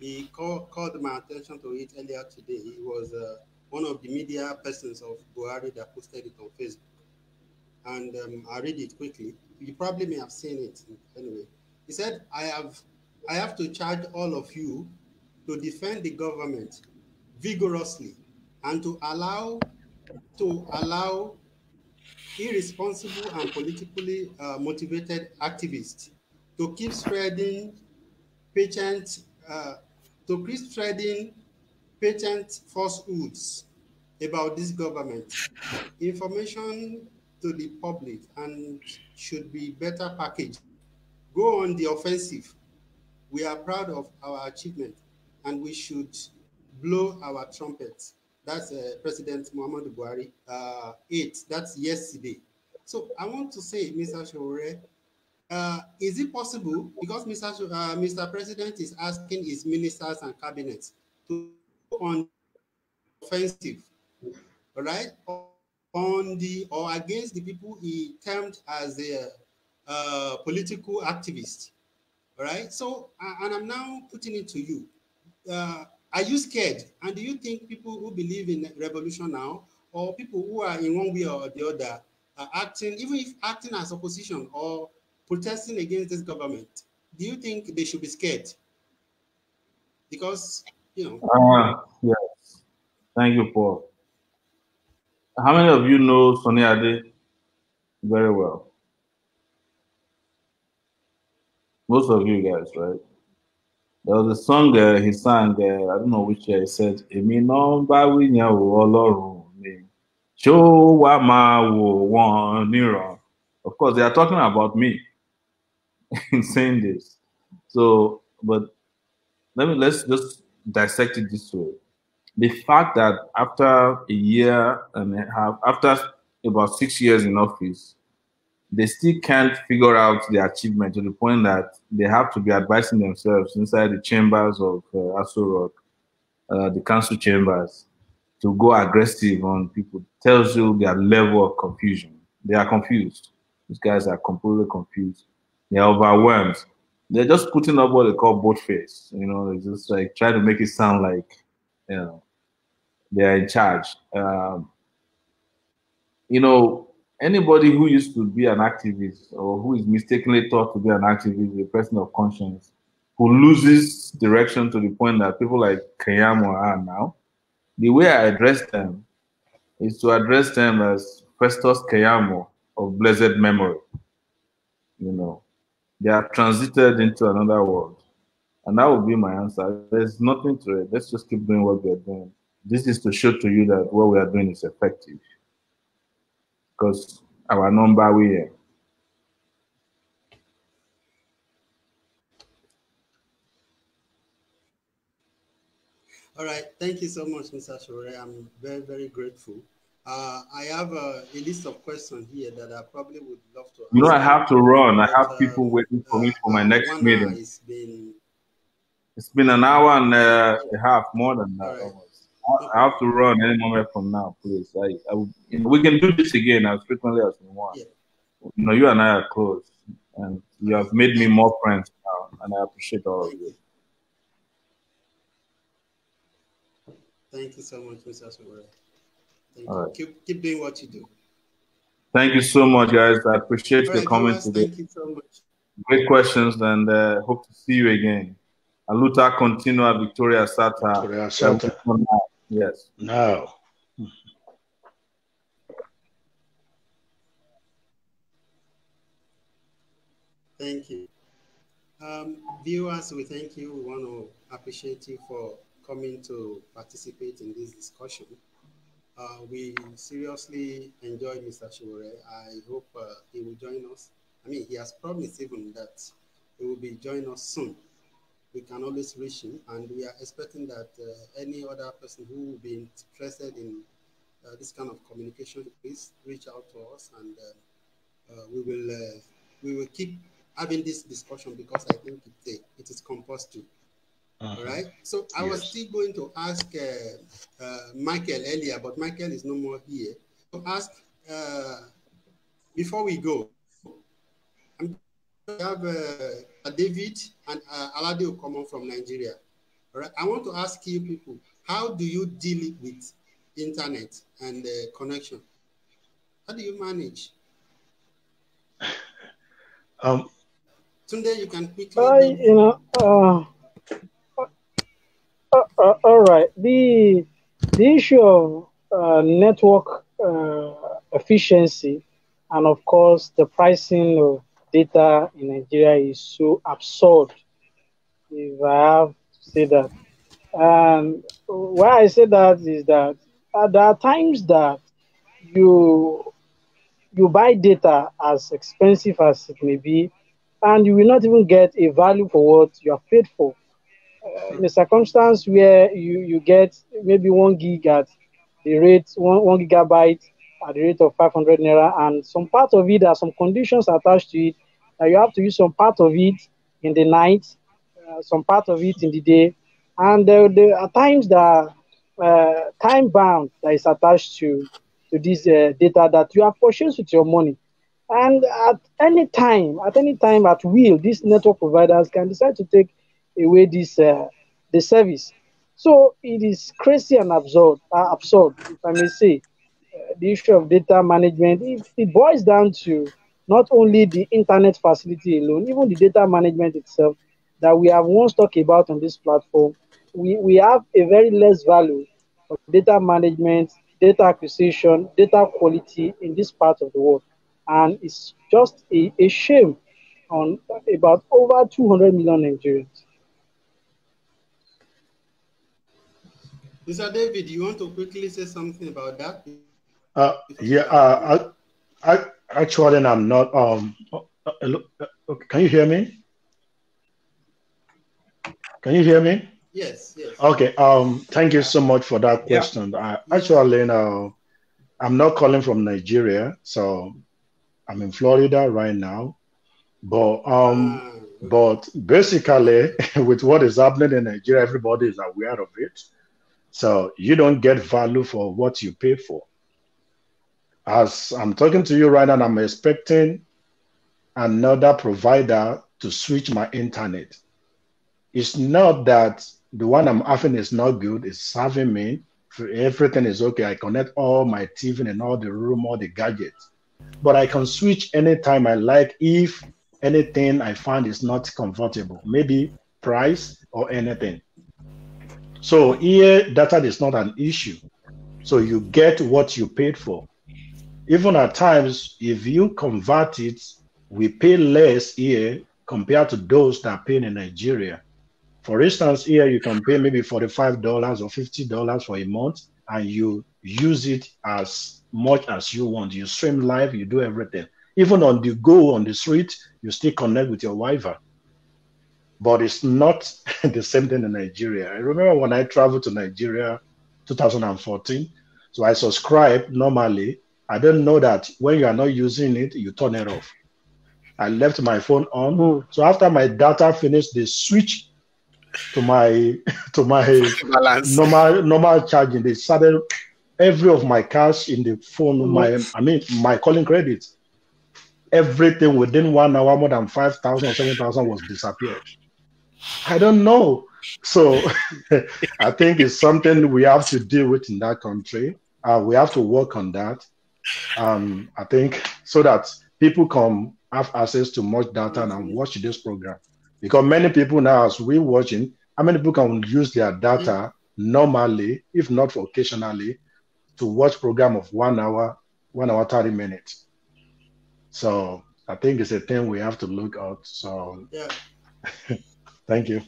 he call, called my attention to it earlier today. He was uh, one of the media persons of Buhari that posted it on Facebook, and um, I read it quickly. You probably may have seen it anyway. He said, "I have I have to charge all of you to defend the government vigorously and to allow to allow irresponsible and politically uh, motivated activists to keep spreading patent uh, to keep spreading patent falsehoods about this government. Information to the public and should be better packaged. Go on the offensive. We are proud of our achievement and we should blow our trumpets that's uh, President Muhammadu Buhari, uh, eight. That's yesterday. So I want to say, Mr. Shore, uh, is it possible because Mr. Uh, Mr. President is asking his ministers and cabinets to go on offensive, right, on the or against the people he termed as a uh, political activist, all right. So and I'm now putting it to you. Uh, are you scared? And do you think people who believe in revolution now, or people who are in one way or the other, are acting, even if acting as opposition or protesting against this government, do you think they should be scared? Because, you know. Uh, yes. Thank you, Paul. How many of you know Sunny Ade very well? Most of you guys, right? There was a song uh, he sang, uh, I don't know which year, he said, Èmi náà bá wíyàn wò Ọlọ́run mi, ṣó máa wò wọ́n. Of course, they are talking about me <laughs> in saying this. So, but let me let's just dissect it this way. The fact that after a year and a half, after about six years in office, they still can't figure out the achievement to the point that they have to be advising themselves inside the chambers of uh, Aso uh, the council chambers, to go aggressive on people. Tells you their level of confusion. They are confused. These guys are completely confused. They are overwhelmed. They're just putting up what they call boat face. You know, it's just like try to make it sound like, you know, they are in charge. Um, you know, anybody who used to be an activist or who is mistakenly thought to be an activist, a person of conscience, who loses direction to the point that people like Keyamo are now, the way I address them is to address them as Festus Keyamo of blessed memory. You know, they have transited into another world. And that would be my answer. There's nothing to it. Let's just keep doing what we're doing. This is to show to you that what we are doing is effective. Because our number we are. All right. Thank you so much, Mr. Shore. I'm very, very grateful. Uh, I have a, a, list of questions here that I probably would love to. You know, I have to run. I have people uh, waiting for me for my next meeting. It's been, it's been an hour and uh, a half, more than that. Right. I have to run any moment from now, please. I, I you know, we can do this again as frequently as we want. Yeah. You know, you and I are close, and you have made me more friends now, and I appreciate all of you. Thank you so much, Mr. Sowore. Thank All you. Right. Keep, keep doing what you do. Thank you so much, guys. I appreciate All the right, comments today. Thank you so much. Great questions, and uh, hope to see you again. Aluta continua Victoria Sata. Victoria Sata. Yes. No. Thank you. Um, viewers, we thank you. We want to appreciate you for coming to participate in this discussion. Uh, we seriously enjoy Mr. Shore. I hope uh, he will join us. I mean, he has promised even that he will be joining us soon. We can always reach him, and we are expecting that uh, any other person who will be interested in uh, this kind of communication, please reach out to us, and uh, uh, we will we will keep having this discussion because I think it, it is compulsory. Uh-huh. All right. So I yes. was still going to ask uh, uh, Michael earlier, but Michael is no more here. To ask uh, before we go, I'm to have uh, David and uh, Alade come from Nigeria. All right. I want to ask you people, how do you deal with internet and uh, connection? How do you manage? <laughs> Um, Tunde, you can quickly. I, you know, uh, uh, uh, all right. The the issue of uh, network uh, efficiency and of course the pricing of data in Nigeria is so absurd. If I have to say that, and why I say that is that uh, there are times that you you buy data as expensive as it may be, and you will not even get a value for what you have paid for in a circumstance where you, you get maybe one gig at the rate, one, one gigabyte at the rate of 500 naira, and some part of it, there are some conditions attached to it that you have to use some part of it in the night, uh, some part of it in the day, and there, there are times that uh, time bound that is attached to to this uh, data that you have purchased with your money. And at any time, at any time, at will, these network providers can decide to take away this uh, the service. So it is crazy and absurd, uh, absurd, if I may say. The issue of data management, it, it boils down to not only the internet facility alone, even the data management itself that we have once talked about on this platform. We, we have a very less value of data management, data acquisition, data quality in this part of the world. And it's just a, a shame on about over 200 million Nigerians. Mr. David, you want to quickly say something about that? Uh, yeah, uh, I, I actually I'm not. Um, uh, uh, can you hear me? Can you hear me? Yes. Yes. Okay. Um. Thank you so much for that question. Yeah. I, actually, uh, I'm not calling from Nigeria, so I'm in Florida right now, but um, but basically, <laughs> with what is happening in Nigeria, everybody is aware of it. So you don't get value for what you pay for. As I'm talking to you right now, I'm expecting another provider to switch my internet. It's not that the one I'm having is not good, it's serving me. Everything is okay. I connect all my TV and all the room, all the gadgets. But I can switch anytime I like if anything I find is not comfortable, maybe price or anything. So here, data is not an issue. So you get what you paid for. Even at times, if you convert it, we pay less here compared to those that paying in Nigeria. For instance, here you can pay maybe $45 or $50 for a month and you use it as much as you want. You stream live, you do everything. Even on the go on the street, you still connect with your Wi-Fi. But it's not <laughs> the same thing in Nigeria. I remember when I traveled to Nigeria 2014. So I subscribe normally. I don't know that when you are not using it, you turn it off. I left my phone on. Mm. So after my data finished, they switch to my <laughs> to my normal normal charging. They started every of my cash in the phone, mm. my I mean my calling credit. Everything within one hour, more than five thousand or seven thousand was disappeared. I don't know. So <laughs> I think it's something we have to deal with in that country. Uh, we have to work on that. Um, I think so that people can have access to much data and watch this program. Because many people now, as we're watching, how many people can use their data normally, if not for occasionally, to watch program of one hour, one hour, 30 minutes. So I think it's a thing we have to look at. So yeah. <laughs> thank you.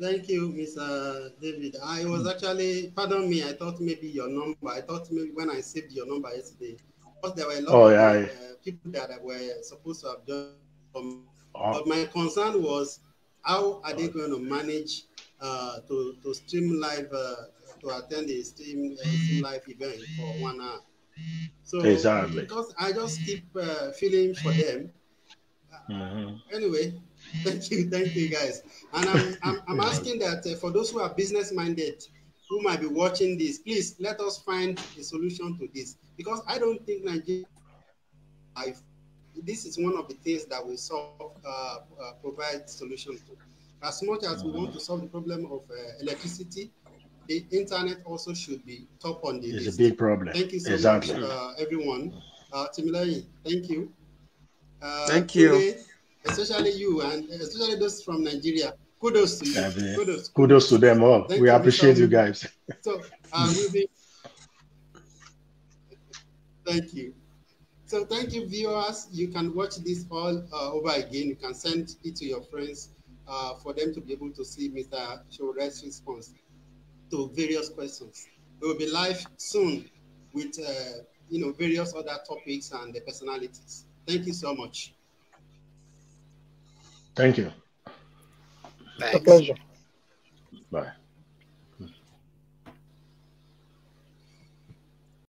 Thank you, Mr. David. I was actually, pardon me, I thought maybe your number, I thought maybe when I saved your number yesterday, because there were a lot oh, of yeah. uh, people that were supposed to have done. Um, oh. But my concern was how are they going to manage uh, to, to stream live, uh, to attend a stream, uh, stream live event for one hour? So exactly. because I just keep uh, feeling for them. Mm-hmm. Anyway, thank you, thank you guys. And I'm, I'm, I'm asking that uh, for those who are business minded, who might be watching this, please let us find a solution to this because I don't think Nigeria. This is one of the things that we solve, uh, uh, provide solutions to. As much as we want to solve the problem of uh, electricity, the internet also should be top on the it's list. a big problem. Thank you so exactly. much, uh, everyone. Uh, Timilai, thank you. Uh, Thank you. Tunde, especially you, and especially those from Nigeria. Kudos to you. Yeah. Kudos. Kudos to them all. Thank we appreciate you guys. So, uh, we'll be... thank you. So, thank you, viewers. You can watch this all uh, over again. You can send it to your friends uh, for them to be able to see Mr. Sowore's response to various questions. We will be live soon with uh, you know various other topics and the personalities. Thank you so much. Thank you. It's a pleasure. Bye.